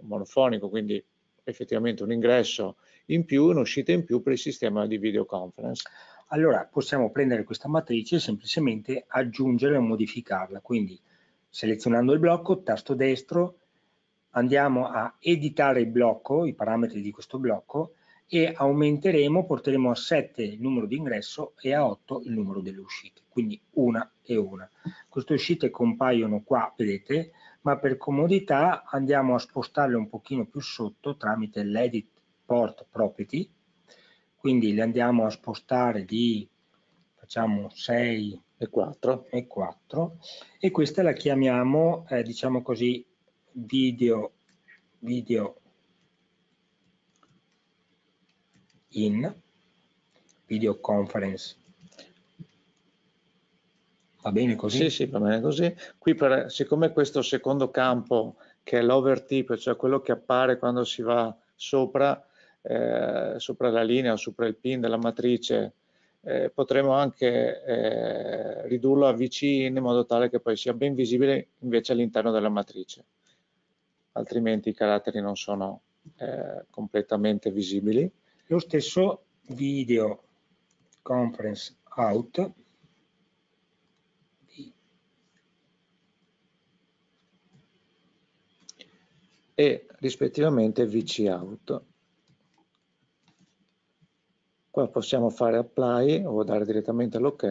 monofonico, quindi effettivamente un ingresso in più, un'uscita in più per il sistema di videoconference. Allora possiamo prendere questa matrice e semplicemente aggiungere o modificarla, quindi selezionando il blocco, tasto destro, andiamo a editare il blocco, i parametri di questo blocco e aumenteremo, porteremo a 7 il numero di ingresso e a 8 il numero delle uscite, quindi una e una. Queste uscite compaiono qua, vedete, ma per comodità andiamo a spostarle un pochino più sotto tramite l'edit port property, quindi le andiamo a spostare di, facciamo 6 e 4 e, 4, e questa la chiamiamo, eh, diciamo così, video, video in video conference. Va bene così? Sì, sì, va bene così. Qui per, siccome questo secondo campo che è l'overtip, cioè quello che appare quando si va sopra, eh, sopra la linea o sopra il pin della matrice, eh, potremo anche eh, ridurlo a VC in modo tale che poi sia ben visibile invece all'interno della matrice, altrimenti i caratteri non sono eh, completamente visibili. Lo stesso video conference out e rispettivamente VC out. Qua possiamo fare apply o dare direttamente l'ok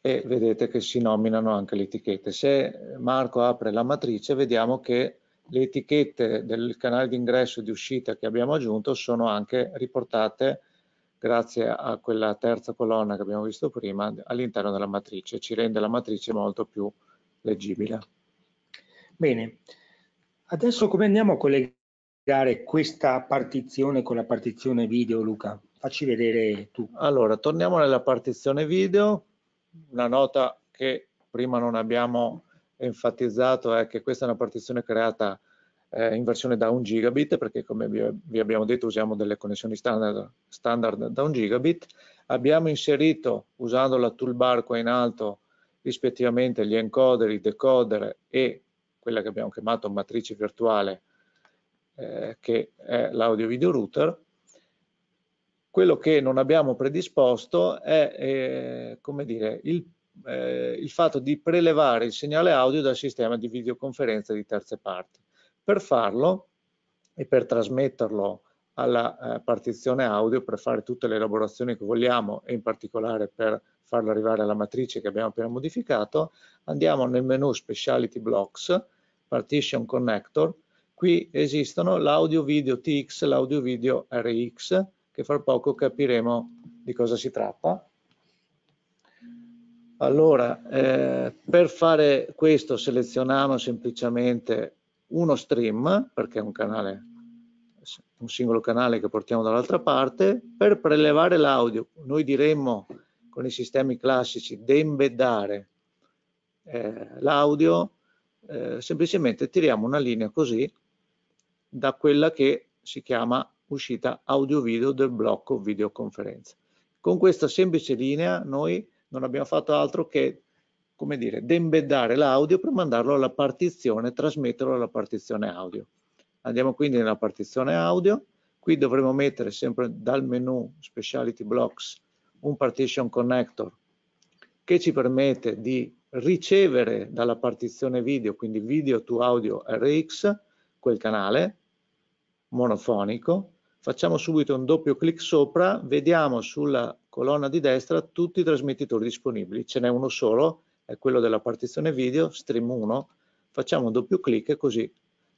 e vedete che si nominano anche le etichette. Se Marco apre la matrice vediamo che le etichette del canale di ingresso e di uscita che abbiamo aggiunto sono anche riportate grazie a quella terza colonna che abbiamo visto prima all'interno della matrice, ci rende la matrice molto più leggibile. Bene, adesso come andiamo a collegare questa partizione con la partizione video, Luca? Facci vedere tu. Allora, torniamo nella partizione video, una nota che prima non abbiamo enfatizzato è che questa è una partizione creata eh, in versione da 1 gigabit perché come vi, abbiamo detto usiamo delle connessioni standard, standard da 1 gigabit. Abbiamo inserito usando la toolbar qua in alto rispettivamente gli encoder, i decoder e quella che abbiamo chiamato matrice virtuale eh, che è l'audio video router. Quello che non abbiamo predisposto è eh, come dire, il eh, il fatto di prelevare il segnale audio dal sistema di videoconferenza di terze parti. Per farlo e per trasmetterlo alla eh, partizione audio, per fare tutte le elaborazioni che vogliamo e in particolare per farlo arrivare alla matrice che abbiamo appena modificato, andiamo nel menu Speciality Blocks, Partition Connector, qui esistono l'audio video TX, l'audio video RX che fra poco capiremo di cosa si tratta. Allora, eh, per fare questo selezioniamo semplicemente uno stream, perché è un canale, un singolo canale che portiamo dall'altra parte. Per prelevare l'audio, noi diremmo con i sistemi classici di embeddare eh, l'audio, eh, semplicemente tiriamo una linea così da quella che si chiama uscita audio-video del blocco videoconferenza. Con questa semplice linea noi non abbiamo fatto altro che come dire, dembeddare l'audio per mandarlo alla partizione, trasmetterlo alla partizione audio. Andiamo quindi nella partizione audio, qui dovremo mettere sempre dal menu Speciality Blocks un partition connector che ci permette di ricevere dalla partizione video, quindi video to audio RX, quel canale monofonico, facciamo subito un doppio clic sopra, vediamo sulla colonna di destra tutti i trasmettitori disponibili, ce n'è uno solo, è quello della partizione video, stream 1, facciamo un doppio clic e così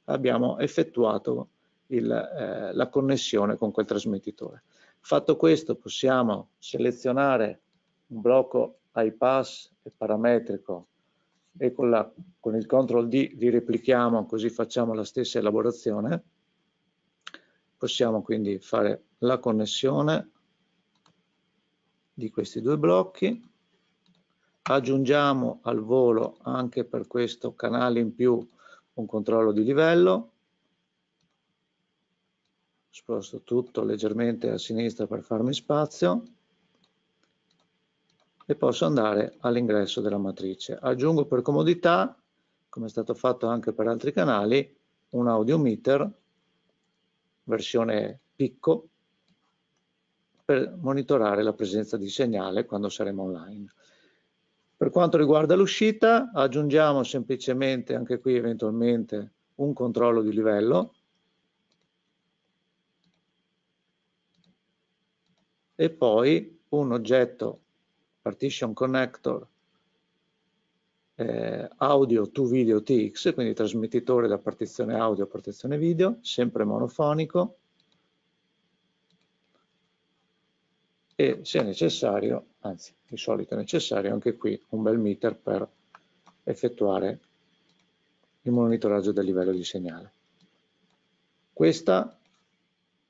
abbiamo effettuato il, eh, la connessione con quel trasmettitore. Fatto questo possiamo selezionare un blocco iPass e parametrico e con, la, con il CTRL D li replichiamo così facciamo la stessa elaborazione. Possiamo quindi fare la connessione di questi due blocchi. Aggiungiamo al volo anche per questo canale in più un controllo di livello. Sposto tutto leggermente a sinistra per farmi spazio e posso andare all'ingresso della matrice. Aggiungo per comodità, come è stato fatto anche per altri canali, un audiometer versione picco per monitorare la presenza di segnale quando saremo online. Per quanto riguarda l'uscita, aggiungiamo semplicemente anche qui eventualmente un controllo di livello e poi un oggetto partition connector eh, audio to video TX, quindi trasmettitore da partizione audio a partizione video, sempre monofonico. E se necessario, anzi di solito è necessario anche qui un bel meter per effettuare il monitoraggio del livello di segnale. Questa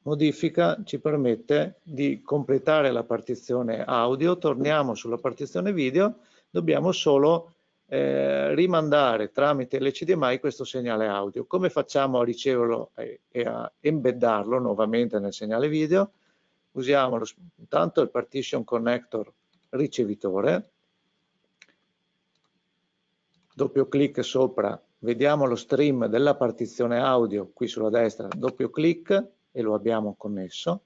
modifica ci permette di completare la partizione audio, torniamo sulla partizione video, dobbiamo solo eh, rimandare tramite l'HDMI questo segnale audio. Come facciamo a riceverlo e, e a embeddarlo nuovamente nel segnale video? Usiamo lo, intanto il partition connector ricevitore, doppio clic sopra, vediamo lo stream della partizione audio qui sulla destra, doppio clic, e lo abbiamo connesso.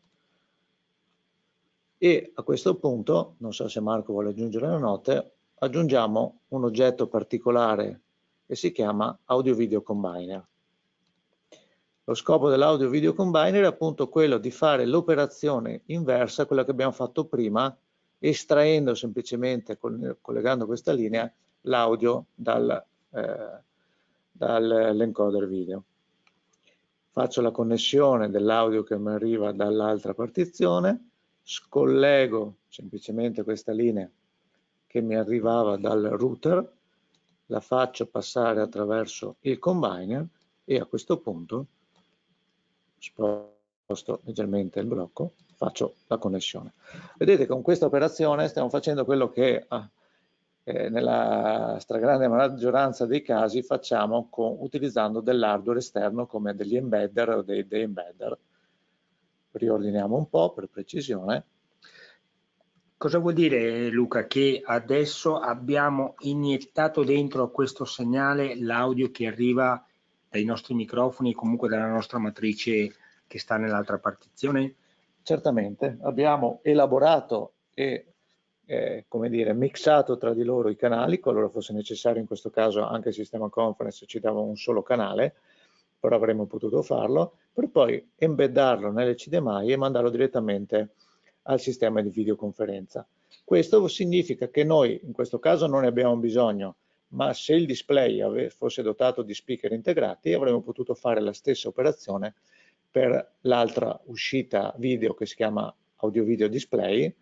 E a questo punto, non so se Marco vuole aggiungere una note, aggiungiamo un oggetto particolare che si chiama Audio Video Combiner. Lo scopo dell'Audio Video Combiner è appunto quello di fare l'operazione inversa a quella che abbiamo fatto prima, estraendo semplicemente, collegando questa linea, l'audio dal, eh, dall'encoder video faccio la connessione dell'audio che mi arriva dall'altra partizione, scollego semplicemente questa linea che mi arrivava dal router, la faccio passare attraverso il combiner e a questo punto sposto leggermente il blocco, faccio la connessione. Vedete con questa operazione stiamo facendo quello che ah, eh, nella stragrande maggioranza dei casi facciamo con, utilizzando dell'hardware esterno come degli embedder o dei, dei embedder. Riordiniamo un po' per precisione. Cosa vuol dire Luca? Che adesso abbiamo iniettato dentro a questo segnale l'audio che arriva dai nostri microfoni comunque dalla nostra matrice che sta nell'altra partizione? Certamente, abbiamo elaborato e eh, come dire, mixato tra di loro i canali, qualora fosse necessario in questo caso anche il sistema conference ci dava un solo canale, però avremmo potuto farlo, per poi embeddarlo nell'HDMI e mandarlo direttamente al sistema di videoconferenza. Questo significa che noi in questo caso non ne abbiamo bisogno, ma se il display fosse dotato di speaker integrati avremmo potuto fare la stessa operazione per l'altra uscita video che si chiama audio video display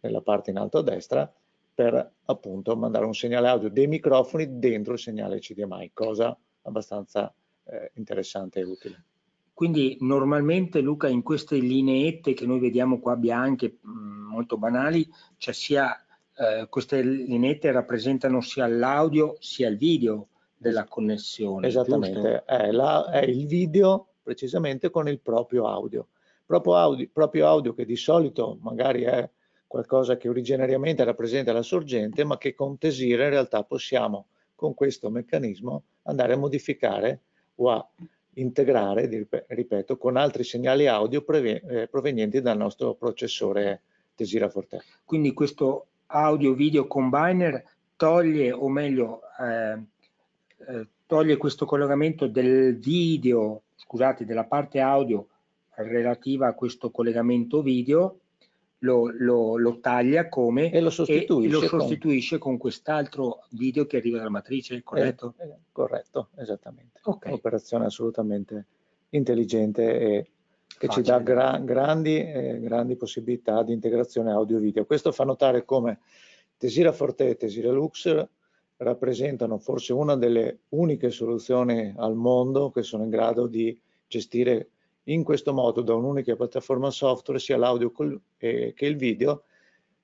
nella parte in alto a destra per appunto mandare un segnale audio dei microfoni dentro il segnale CDMI, cosa abbastanza eh, interessante e utile. Quindi normalmente Luca in queste lineette che noi vediamo qua bianche mm, molto banali, cioè sia eh, queste lineette rappresentano sia l'audio sia il video della connessione. Esattamente, è, la, è, il video precisamente con il proprio audio. Proprio audio, proprio audio che di solito magari è qualcosa che originariamente rappresenta la sorgente, ma che con Tesira in realtà possiamo con questo meccanismo andare a modificare o a integrare, ripeto, con altri segnali audio eh, provenienti dal nostro processore Tesira Forte. Quindi questo audio-video combiner toglie, o meglio, eh, eh, toglie questo collegamento del video, scusate, della parte audio relativa a questo collegamento video, lo, lo, lo taglia come e lo sostituisce, e lo sostituisce con, con quest'altro video che arriva dalla matrice, corretto? Eh, eh, corretto, esattamente. Okay. Un'operazione assolutamente intelligente e che Facile. ci dà gra grandi, eh, grandi possibilità di integrazione audio-video. Questo fa notare come Tesira Forte e Tesira Lux rappresentano forse una delle uniche soluzioni al mondo che sono in grado di gestire in questo modo da un'unica piattaforma software sia l'audio che il video,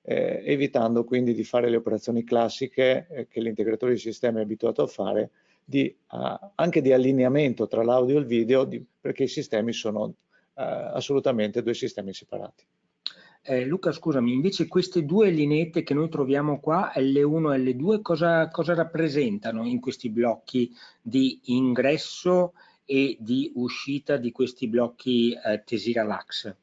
eh, evitando quindi di fare le operazioni classiche eh, che l'integratore di sistema è abituato a fare, di, uh, anche di allineamento tra l'audio e il video, di, perché i sistemi sono eh, assolutamente due sistemi separati. Eh, Luca, scusami, invece queste due lineette che noi troviamo qua, L1 e L2, cosa, cosa rappresentano in questi blocchi di ingresso e di uscita di questi blocchi eh, Tesira Lax?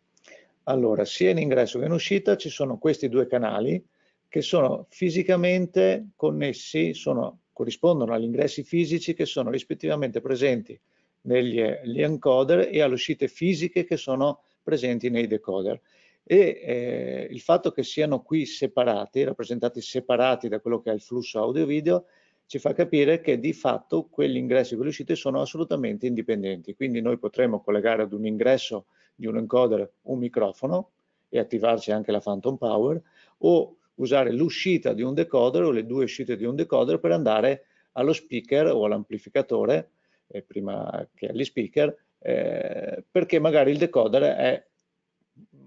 Allora, sia in ingresso che in uscita ci sono questi due canali che sono fisicamente connessi, sono, corrispondono agli ingressi fisici che sono rispettivamente presenti negli encoder e alle uscite fisiche che sono presenti nei decoder. E eh, il fatto che siano qui separati, rappresentati separati da quello che è il flusso audio-video, ci fa capire che di fatto quegli ingressi e quelle uscite sono assolutamente indipendenti. Quindi noi potremmo collegare ad un ingresso di un encoder un microfono e attivarci anche la Phantom Power o usare l'uscita di un decoder o le due uscite di un decoder per andare allo speaker o all'amplificatore eh, prima che agli speaker, eh, perché magari il decoder è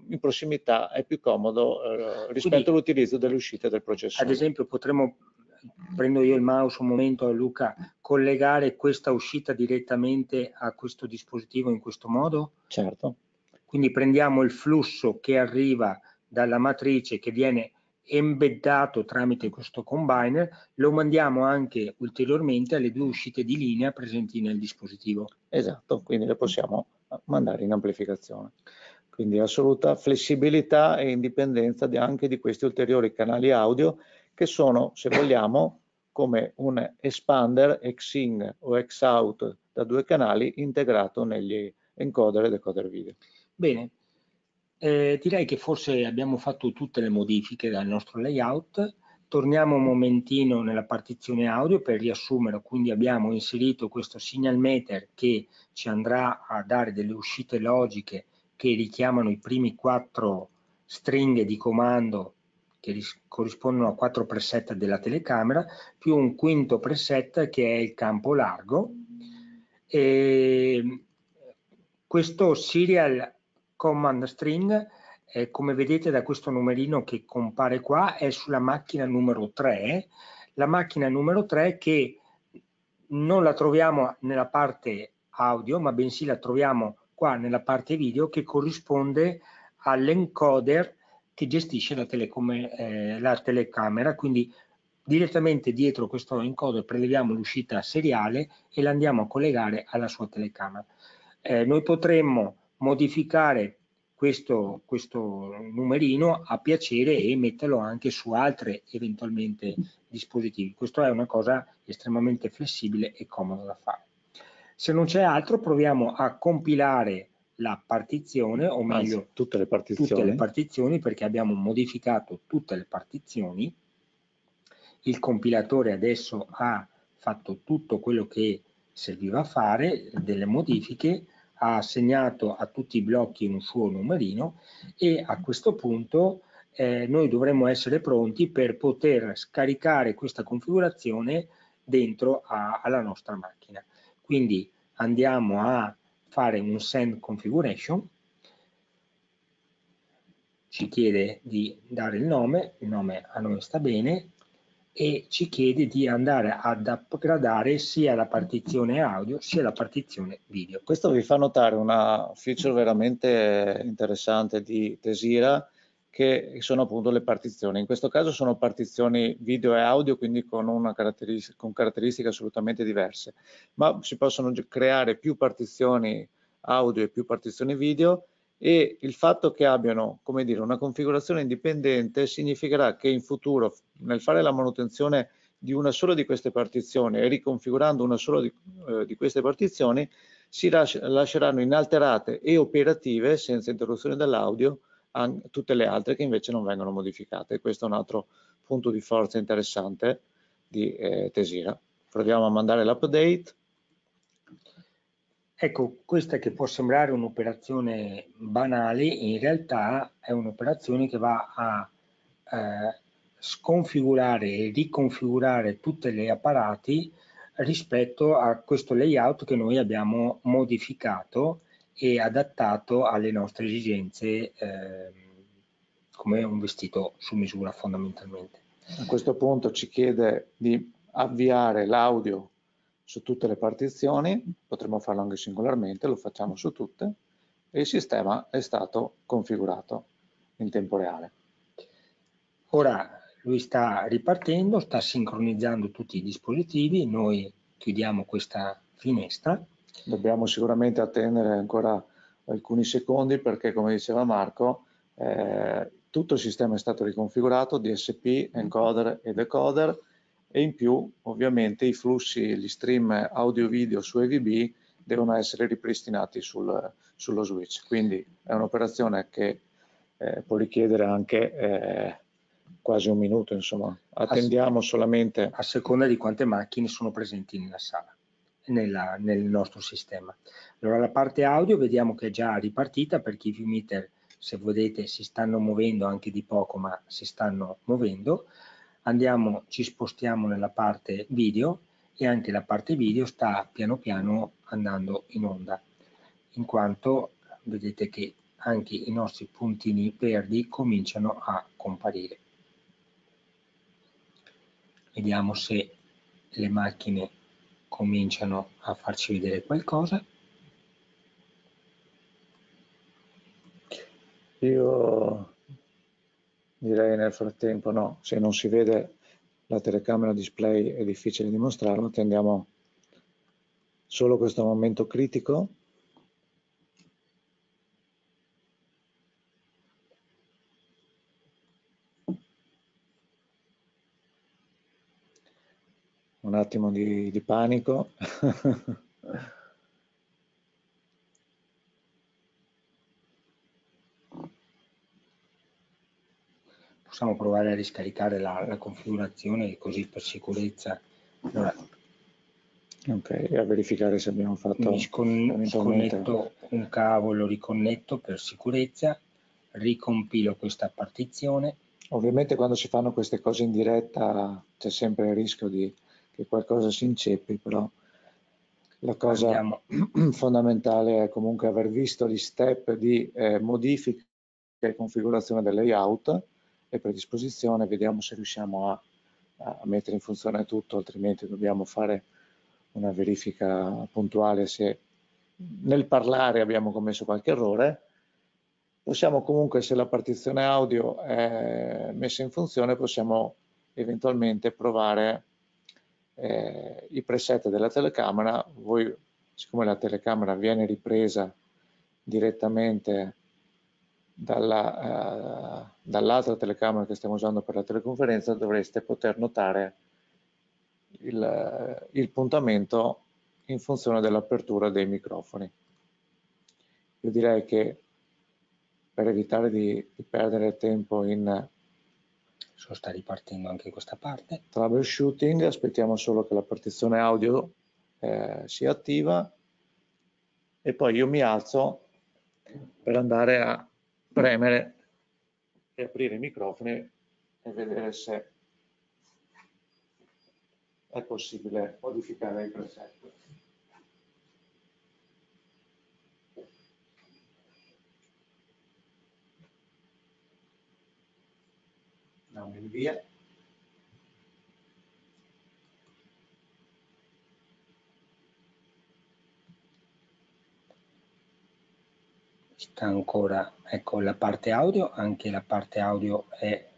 in prossimità, è più comodo eh, rispetto all'utilizzo delle uscite del processore. Ad esempio potremmo, prendo io il mouse un momento Luca, collegare questa uscita direttamente a questo dispositivo in questo modo? Certo. Quindi prendiamo il flusso che arriva dalla matrice che viene embeddato tramite questo combiner, lo mandiamo anche ulteriormente alle due uscite di linea presenti nel dispositivo. Esatto, quindi le possiamo mandare in amplificazione. Quindi assoluta flessibilità e indipendenza di anche di questi ulteriori canali audio che sono, se vogliamo, come un expander X-in o X-out da due canali integrato negli encoder e decoder video. Bene, eh, direi che forse abbiamo fatto tutte le modifiche dal nostro layout. Torniamo un momentino nella partizione audio per riassumere, quindi abbiamo inserito questo signal meter che ci andrà a dare delle uscite logiche che richiamano i primi quattro stringhe di comando che corrispondono a quattro preset della telecamera, più un quinto preset che è il campo largo. E questo serial command string, eh, come vedete da questo numerino che compare qua, è sulla macchina numero 3, la macchina numero 3 che non la troviamo nella parte audio, ma bensì la troviamo qua nella parte video che corrisponde all'encoder che gestisce la, eh, la, telecamera, quindi direttamente dietro questo encoder preleviamo l'uscita seriale e la andiamo a collegare alla sua telecamera. Eh, noi potremmo modificare questo, questo numerino a piacere e metterlo anche su altri eventualmente dispositivi. Questo è una cosa estremamente flessibile e comoda da fare. Se non c'è altro proviamo a compilare la partizione o meglio Anzi, tutte, le partizioni. tutte le partizioni perché abbiamo modificato tutte le partizioni il compilatore adesso ha fatto tutto quello che serviva a fare delle modifiche ha assegnato a tutti i blocchi un suo numerino e a questo punto eh, noi dovremmo essere pronti per poter scaricare questa configurazione dentro a, alla nostra macchina. Quindi andiamo a fare un send configuration, ci chiede di dare il nome, il nome a noi sta bene, e ci chiede di andare ad upgradare sia la partizione audio sia la partizione video. Questo vi fa notare una feature veramente interessante di Tesira che sono appunto le partizioni. In questo caso sono partizioni video e audio, quindi con, caratteristica, con caratteristiche assolutamente diverse, ma si possono creare più partizioni audio e più partizioni video e il fatto che abbiano come dire, una configurazione indipendente significherà che in futuro nel fare la manutenzione di una sola di queste partizioni e riconfigurando una sola di, eh, di queste partizioni si lasceranno inalterate e operative senza interruzione dell'audio tutte le altre che invece non vengono modificate. Questo è un altro punto di forza interessante di eh, Tesira. Proviamo a mandare l'update. Ecco, questa che può sembrare un'operazione banale, in realtà è un'operazione che va a eh, sconfigurare e riconfigurare tutti gli apparati rispetto a questo layout che noi abbiamo modificato e adattato alle nostre esigenze eh, come un vestito su misura fondamentalmente. A questo punto ci chiede di avviare l'audio su tutte le partizioni, potremmo farlo anche singolarmente, lo facciamo su tutte e il sistema è stato configurato in tempo reale. Ora lui sta ripartendo, sta sincronizzando tutti i dispositivi, noi chiudiamo questa finestra Dobbiamo sicuramente attendere ancora alcuni secondi perché come diceva Marco eh, tutto il sistema è stato riconfigurato, DSP, encoder e decoder e in più ovviamente i flussi, gli stream audio-video su EVB devono essere ripristinati sul, sullo switch. Quindi è un'operazione che eh, può richiedere anche eh, quasi un minuto, insomma. Attendiamo solamente... A seconda di quante macchine sono presenti nella sala nella, nel nostro sistema. Allora la parte audio vediamo che è già ripartita perché i ViewMeter se vedete si stanno muovendo anche di poco ma si stanno muovendo. Andiamo, ci spostiamo nella parte video e anche la parte video sta piano piano andando in onda in quanto vedete che anche i nostri puntini verdi cominciano a comparire. Vediamo se le macchine cominciano a farci vedere qualcosa. Io direi nel frattempo no, se non si vede la telecamera display è difficile dimostrarlo, attendiamo solo questo momento critico un attimo di, di panico. Possiamo provare a riscaricare la, la configurazione così per sicurezza. Allora, ok, a verificare se abbiamo fatto... Mi scon sconnetto un cavo, lo riconnetto per sicurezza, ricompilo questa partizione. Ovviamente quando si fanno queste cose in diretta c'è sempre il rischio di che qualcosa si inceppi, però la cosa Andiamo. fondamentale è comunque aver visto gli step di eh, modifica e configurazione del layout e predisposizione, vediamo se riusciamo a, a, mettere in funzione tutto, altrimenti dobbiamo fare una verifica puntuale se nel parlare abbiamo commesso qualche errore. Possiamo comunque, se la partizione audio è messa in funzione, possiamo eventualmente provare eh, i preset della telecamera, voi siccome la telecamera viene ripresa direttamente dalla, uh, dall'altra telecamera che stiamo usando per la teleconferenza, dovreste poter notare il, il puntamento in funzione dell'apertura dei microfoni. Io direi che per evitare di, di perdere tempo in so sta ripartendo anche questa parte. Troubleshooting, aspettiamo solo che la partizione audio eh, sia attiva. e poi io mi alzo per andare a premere e aprire i microfoni e vedere se è possibile modificare il preset. Andiamo in via. sta ancora ecco la parte audio anche la parte audio è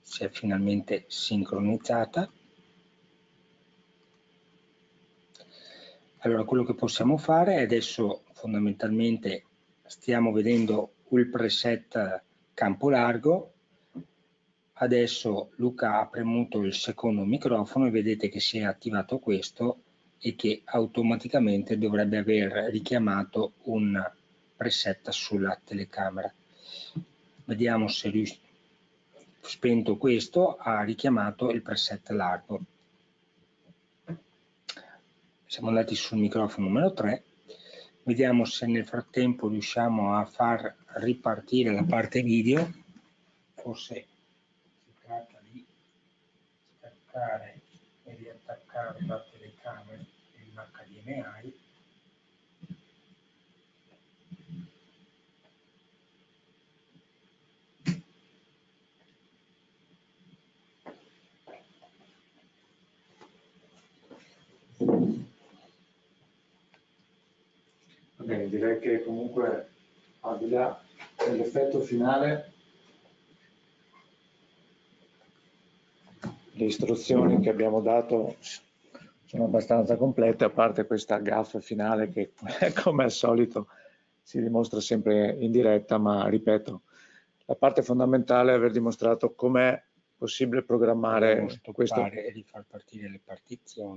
si è finalmente sincronizzata allora quello che possiamo fare adesso fondamentalmente stiamo vedendo il preset campo largo adesso Luca ha premuto il secondo microfono e vedete che si è attivato questo e che automaticamente dovrebbe aver richiamato un preset sulla telecamera. Vediamo se spento questo ha richiamato il preset largo. Siamo andati sul microfono numero 3. Vediamo se nel frattempo riusciamo a far ripartire la parte video. Forse si tratta di staccare e riattaccare la telecamera e l'HDMI. Bene, direi che comunque al di là dell'effetto finale le istruzioni che abbiamo dato sono abbastanza complete, a parte questa gaffa finale che come al solito si dimostra sempre in diretta, ma ripeto, la parte fondamentale è aver dimostrato com'è possibile programmare questo,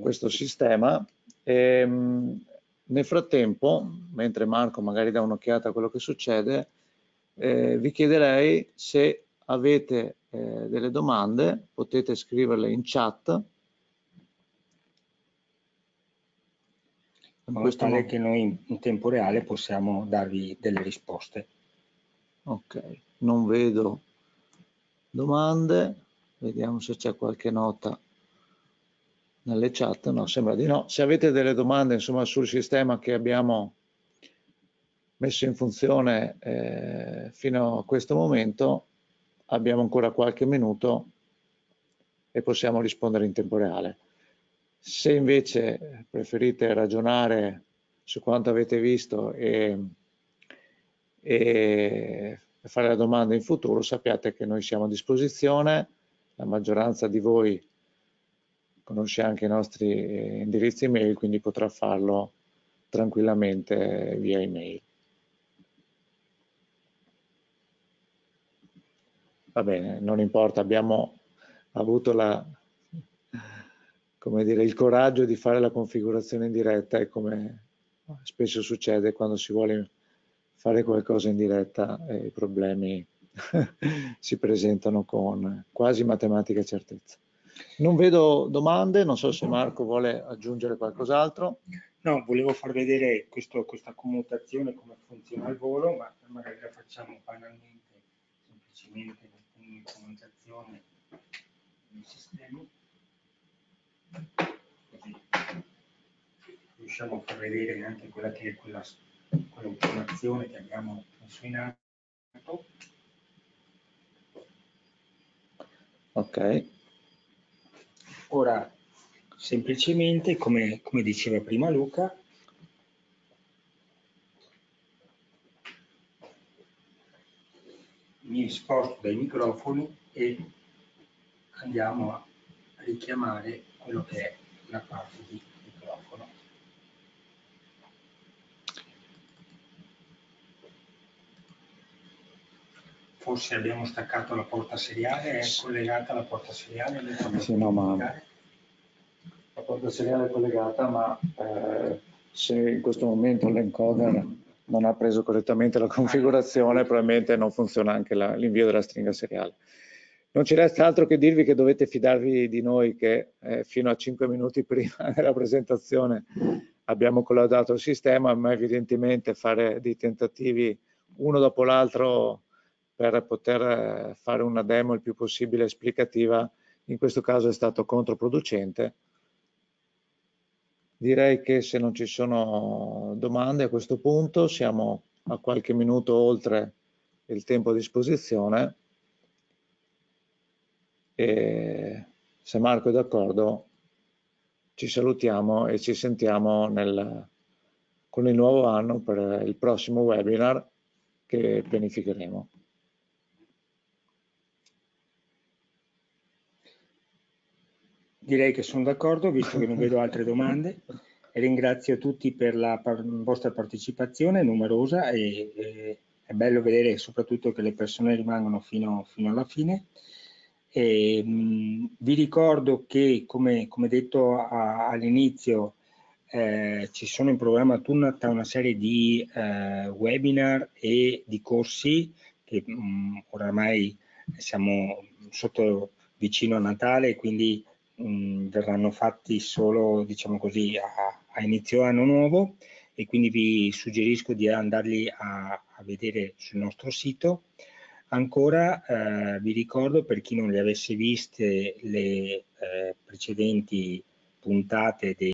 questo sistema. E, ehm, nel frattempo, mentre Marco magari dà un'occhiata a quello che succede, eh, vi chiederei se avete eh, delle domande, potete scriverle in chat. In modo che noi in tempo reale possiamo darvi delle risposte. Ok, non vedo domande, vediamo se c'è qualche nota nelle chat, no, sembra di no. Se avete delle domande insomma, sul sistema che abbiamo messo in funzione eh, fino a questo momento, abbiamo ancora qualche minuto e possiamo rispondere in tempo reale. Se invece preferite ragionare su quanto avete visto e, e fare la domanda in futuro, sappiate che noi siamo a disposizione, la maggioranza di voi conosce anche i nostri eh, indirizzi email, quindi potrà farlo tranquillamente via email. Va bene, non importa, abbiamo avuto la, dire, il coraggio di fare la configurazione in diretta e come spesso succede quando si vuole fare qualcosa in diretta eh, i problemi si presentano con quasi matematica certezza. Non vedo domande, non so se Marco vuole aggiungere qualcos'altro. No, volevo far vedere questo, questa commutazione, come funziona al volo, ma magari la facciamo banalmente, semplicemente in commutazione del sistema. Così riusciamo a far vedere anche quella che è quella, quell'automazione che abbiamo messo in atto. Ok. Ora, semplicemente, come, come diceva prima Luca, mi sposto dai microfoni e andiamo a richiamare quello che è la parte di microfono. Forse abbiamo staccato la porta seriale, è collegata alla porta seriale? Sì, no, ma la porta seriale è collegata, ma eh, se in questo momento l'encoder non ha preso correttamente la configurazione, probabilmente non funziona anche l'invio della stringa seriale. Non ci resta altro che dirvi che dovete fidarvi di noi che eh, fino a 5 minuti prima della presentazione abbiamo collaudato il sistema, ma evidentemente fare dei tentativi uno dopo l'altro per poter eh, fare una demo il più possibile esplicativa, in questo caso è stato controproducente. Direi che se non ci sono domande a questo punto siamo a qualche minuto oltre il tempo a disposizione e se Marco è d'accordo ci salutiamo e ci sentiamo nel, con il nuovo anno per il prossimo webinar che pianificheremo. Direi che sono d'accordo, visto che non vedo altre domande. E ringrazio tutti per la par vostra partecipazione numerosa e, e, è bello vedere soprattutto che le persone rimangono fino, fino alla fine. E, mh, vi ricordo che, come, come detto all'inizio, eh, ci sono in programma tutta una serie di eh, webinar e di corsi che mh, oramai siamo sotto vicino a Natale, quindi mh, verranno fatti solo, diciamo così, a, a, inizio anno nuovo e quindi vi suggerisco di andarli a, a vedere sul nostro sito. Ancora eh, vi ricordo per chi non le avesse viste le eh, precedenti puntate dei